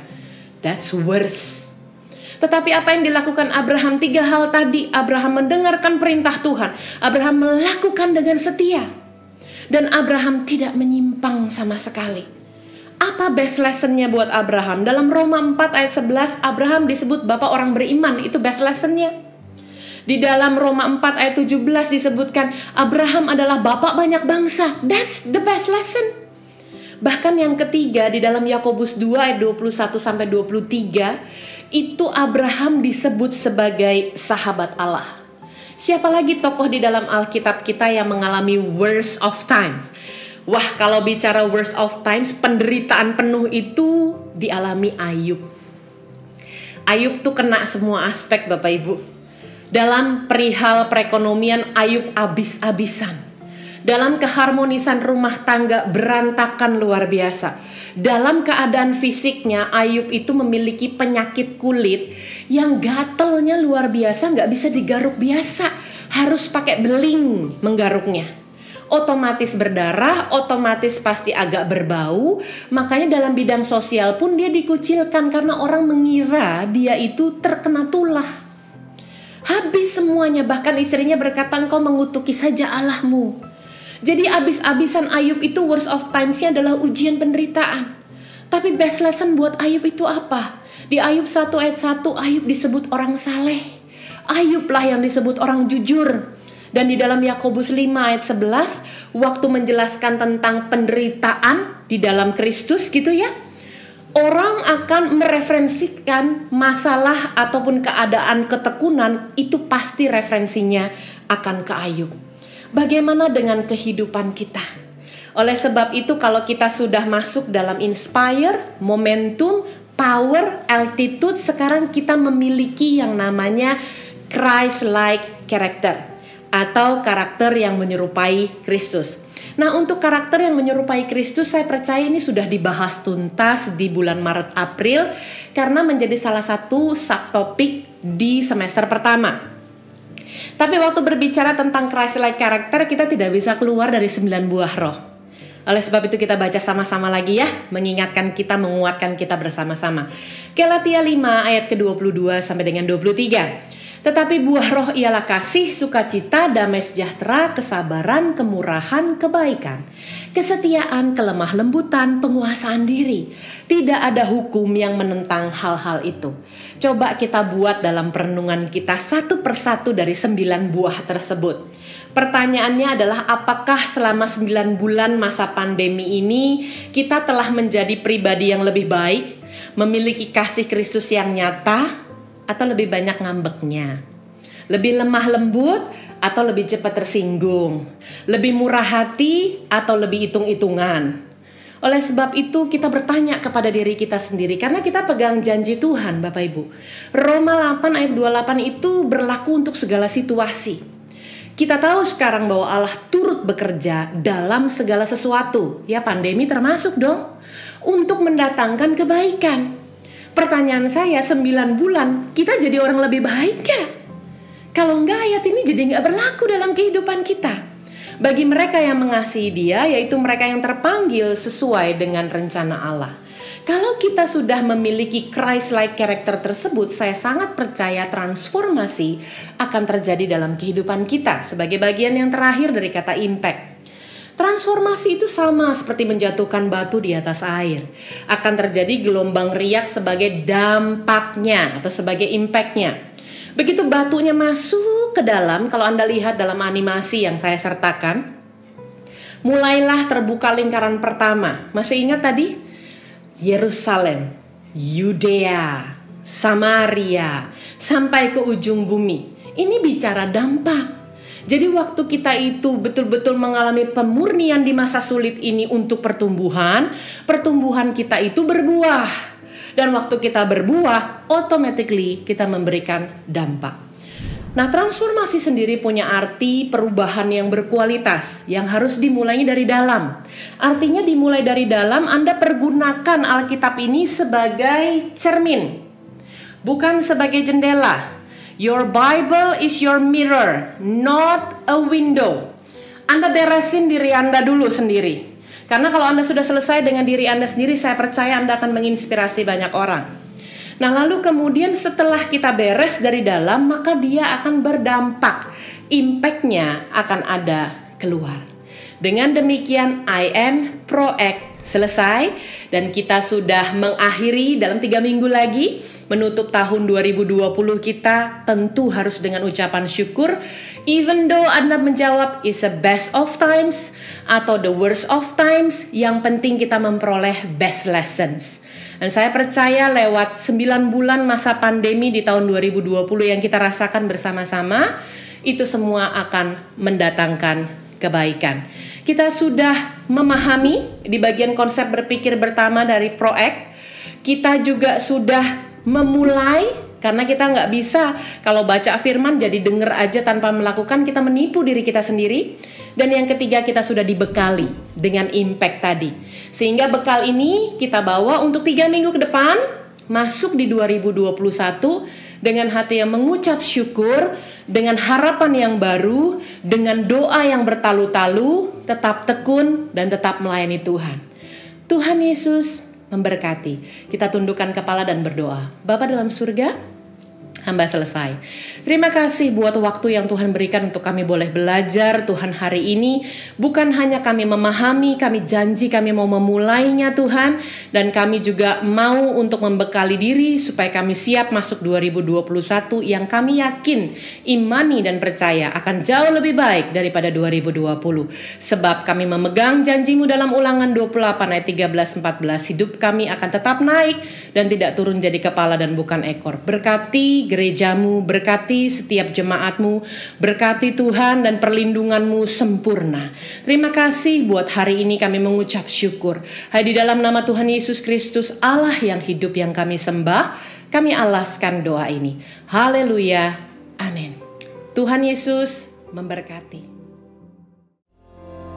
That's worse. Tetapi apa yang dilakukan Abraham tiga hal tadi, Abraham mendengarkan perintah Tuhan, Abraham melakukan dengan setia. Dan Abraham tidak menyimpang sama sekali. Apa best lessonnya buat Abraham? Dalam Roma 4 ayat 11, Abraham disebut bapak orang beriman. Itu best lessonnya. Di dalam Roma 4 ayat 17 disebutkan Abraham adalah bapak banyak bangsa. That's the best lesson. Bahkan yang ketiga di dalam Yakobus 2 ayat 21 sampai 23 itu Abraham disebut sebagai sahabat Allah. Siapa lagi tokoh di dalam Alkitab kita yang mengalami worst of times? Wah, kalau bicara worst of times, penderitaan penuh itu dialami Ayub. Ayub tuh kena semua aspek Bapak Ibu dalam perihal perekonomian Ayub abis-abisan. Dalam keharmonisan rumah tangga berantakan luar biasa. Dalam keadaan fisiknya Ayub itu memiliki penyakit kulit yang gatelnya luar biasa nggak bisa digaruk biasa. Harus pakai beling menggaruknya otomatis berdarah, otomatis pasti agak berbau. Makanya dalam bidang sosial pun dia dikucilkan karena orang mengira dia itu terkena tulah. Habis semuanya, bahkan istrinya berkata engkau mengutuki saja Allahmu. Jadi abis-abisan Ayub itu worst of times-nya adalah ujian penderitaan. Tapi best lesson buat Ayub itu apa? Di Ayub 1 ayat 1 Ayub disebut orang saleh. Ayub lah yang disebut orang jujur. Dan di dalam Yakobus 5 ayat 11 waktu menjelaskan tentang penderitaan di dalam Kristus gitu ya orang akan mereferensikan masalah ataupun keadaan ketekunan itu pasti referensinya akan ke Ayub. Bagaimana dengan kehidupan kita? Oleh sebab itu kalau kita sudah masuk dalam inspire, momentum, power, altitude, sekarang kita memiliki yang namanya Christ-like character atau karakter yang menyerupai Kristus. Nah, untuk karakter yang menyerupai Kristus, saya percaya ini sudah dibahas tuntas di bulan Maret April karena menjadi salah satu subtopik di semester pertama. Tapi waktu berbicara tentang Christ-like karakter, kita tidak bisa keluar dari sembilan buah roh. Oleh sebab itu kita baca sama-sama lagi ya, mengingatkan kita, menguatkan kita bersama-sama. Galatia 5 ayat ke-22 sampai dengan 23. Tetapi buah roh ialah kasih, sukacita, damai sejahtera, kesabaran, kemurahan, kebaikan, kesetiaan, kelemah lembutan, penguasaan diri. Tidak ada hukum yang menentang hal-hal itu. Coba kita buat dalam perenungan kita satu persatu dari sembilan buah tersebut. Pertanyaannya adalah apakah selama sembilan bulan masa pandemi ini kita telah menjadi pribadi yang lebih baik, memiliki kasih Kristus yang nyata, atau lebih banyak ngambeknya? Lebih lemah lembut atau lebih cepat tersinggung? Lebih murah hati atau lebih hitung-hitungan? Oleh sebab itu kita bertanya kepada diri kita sendiri karena kita pegang janji Tuhan Bapak Ibu. Roma 8 ayat 28 itu berlaku untuk segala situasi. Kita tahu sekarang bahwa Allah turut bekerja dalam segala sesuatu. Ya pandemi termasuk dong. Untuk mendatangkan kebaikan. Pertanyaan saya 9 bulan kita jadi orang lebih baik gak? Kalau enggak ayat ini jadi nggak berlaku dalam kehidupan kita. Bagi mereka yang mengasihi dia, yaitu mereka yang terpanggil sesuai dengan rencana Allah. Kalau kita sudah memiliki Christ-like karakter tersebut, saya sangat percaya transformasi akan terjadi dalam kehidupan kita sebagai bagian yang terakhir dari kata impact. Transformasi itu sama seperti menjatuhkan batu di atas air. Akan terjadi gelombang riak sebagai dampaknya atau sebagai impactnya. Begitu batunya masuk ke dalam, kalau Anda lihat dalam animasi yang saya sertakan, mulailah terbuka lingkaran pertama. Masih ingat tadi? Yerusalem, Yudea, Samaria, sampai ke ujung bumi. Ini bicara dampak. Jadi waktu kita itu betul-betul mengalami pemurnian di masa sulit ini untuk pertumbuhan, pertumbuhan kita itu berbuah dan waktu kita berbuah, automatically kita memberikan dampak. Nah, transformasi sendiri punya arti perubahan yang berkualitas yang harus dimulai dari dalam. Artinya dimulai dari dalam Anda pergunakan Alkitab ini sebagai cermin, bukan sebagai jendela. Your Bible is your mirror, not a window. Anda beresin diri Anda dulu sendiri. Karena kalau Anda sudah selesai dengan diri Anda sendiri, saya percaya Anda akan menginspirasi banyak orang. Nah, lalu kemudian setelah kita beres dari dalam, maka dia akan berdampak. Impactnya akan ada keluar. Dengan demikian, I am proact selesai dan kita sudah mengakhiri dalam tiga minggu lagi menutup tahun 2020 kita tentu harus dengan ucapan syukur even though Anda menjawab is a best of times atau the worst of times yang penting kita memperoleh best lessons dan saya percaya lewat 9 bulan masa pandemi di tahun 2020 yang kita rasakan bersama-sama itu semua akan mendatangkan kebaikan. Kita sudah memahami di bagian konsep berpikir pertama dari proact. Kita juga sudah memulai karena kita nggak bisa kalau baca firman jadi denger aja tanpa melakukan kita menipu diri kita sendiri dan yang ketiga kita sudah dibekali dengan impact tadi sehingga bekal ini kita bawa untuk tiga minggu ke depan masuk di 2021 dengan hati yang mengucap syukur, dengan harapan yang baru, dengan doa yang bertalu-talu, tetap tekun dan tetap melayani Tuhan. Tuhan Yesus memberkati. Kita tundukkan kepala dan berdoa. Bapa dalam surga, hamba selesai. Terima kasih buat waktu yang Tuhan berikan untuk kami boleh belajar Tuhan hari ini. Bukan hanya kami memahami, kami janji kami mau memulainya Tuhan. Dan kami juga mau untuk membekali diri supaya kami siap masuk 2021 yang kami yakin, imani dan percaya akan jauh lebih baik daripada 2020. Sebab kami memegang janjimu dalam ulangan 28 ayat 13-14. Hidup kami akan tetap naik dan tidak turun jadi kepala dan bukan ekor. Berkati gerejamu, berkati setiap jemaatmu, berkati Tuhan dan perlindunganmu sempurna. Terima kasih buat hari ini kami mengucap syukur. Hai di dalam nama Tuhan Yesus Kristus Allah yang hidup yang kami sembah, kami alaskan doa ini. Haleluya. Amin. Tuhan Yesus memberkati.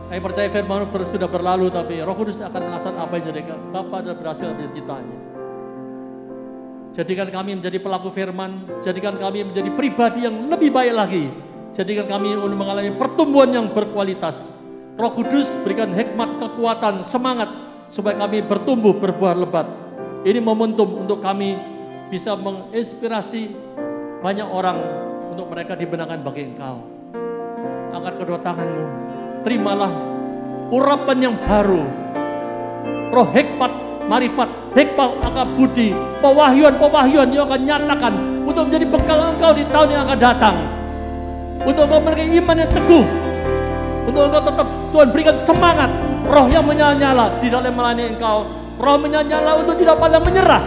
Saya percaya firman sudah berlalu tapi Roh Kudus akan melaksanakan apa yang jadikan Bapa dan berhasil menjadi titanya. Jadikan kami menjadi pelaku firman, jadikan kami menjadi pribadi yang lebih baik lagi. Jadikan kami untuk mengalami pertumbuhan yang berkualitas. Roh Kudus berikan hikmat, kekuatan, semangat supaya kami bertumbuh berbuah lebat. Ini momentum untuk kami bisa menginspirasi banyak orang untuk mereka dibenarkan bagi Engkau. Angkat kedua tanganmu, terimalah urapan yang baru. Roh hikmat, marifat, hikmat, akal budi, pewahyuan-pewahyuan yang akan nyatakan untuk menjadi bekal engkau di tahun yang akan datang. Untuk engkau memiliki iman yang teguh. Untuk engkau tetap Tuhan berikan semangat. Roh yang menyala-nyala di dalam melayani engkau. Roh menyala-nyala untuk tidak pandang menyerah.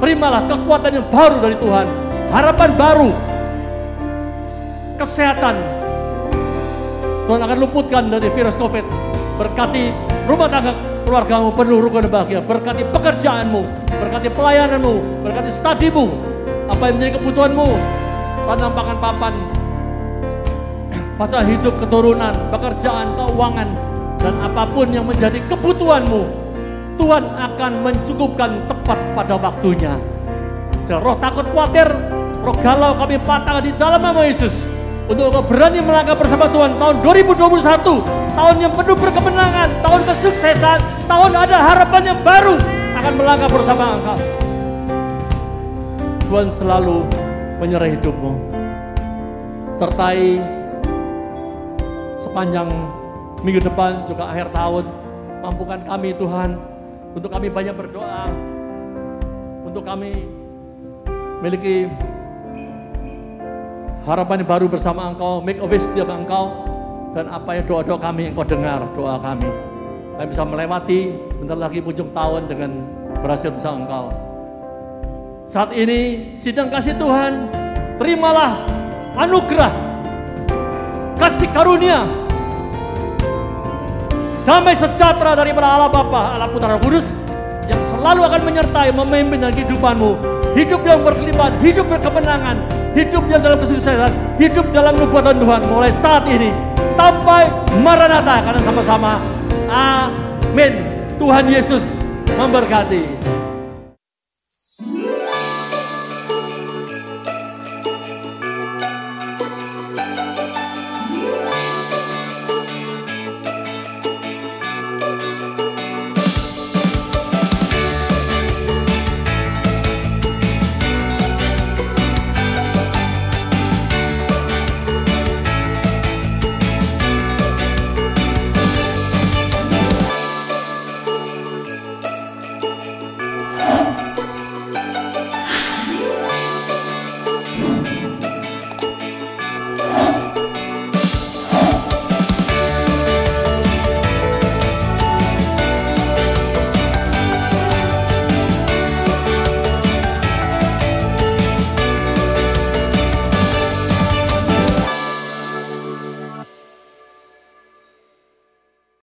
Terimalah kekuatan yang baru dari Tuhan. Harapan baru. Kesehatan. Tuhan akan luputkan dari virus COVID. Berkati rumah tangga keluargamu penuh rukun dan bahagia. Berkati pekerjaanmu, berkati pelayananmu, berkati studimu. Apa yang menjadi kebutuhanmu. Sandang pangan papan, (clears throat) masa hidup keturunan, pekerjaan, keuangan, dan apa pun yang menjadi kebutuhanmu, Tuhan akan mencukupkan tepat pada waktunya. Seroh takut khawatir, roh galau kami patahkan di dalam nama Yesus. Untuk engkau berani melangkah bersama Tuhan tahun 2021, tahun yang penuh berkemenangan, tahun kesuksesan, tahun ada harapan yang baru akan melangkah bersama engkau. Tuhan selalu menyerah hidupmu. Sertai sepanjang minggu depan juga akhir tahun mampukan kami Tuhan untuk kami banyak berdoa untuk kami memiliki harapan yang baru bersama engkau make a wish setiap engkau dan apa yang doa-doa kami engkau dengar doa kami kami bisa melewati sebentar lagi ujung tahun dengan berhasil bersama engkau saat ini sidang kasih Tuhan terimalah anugerah kasih karunia damai sejahtera daripada Allah Bapa, Allah Putra Kudus yang selalu akan menyertai, memimpin dalam kehidupanmu. Hidup yang berkelimpahan, hidup berkemenangan, hidup yang dalam kesuksesan, hidup dalam nubuatan Tuhan mulai saat ini sampai Maranatha karena sama-sama. Amin. Tuhan Yesus memberkati.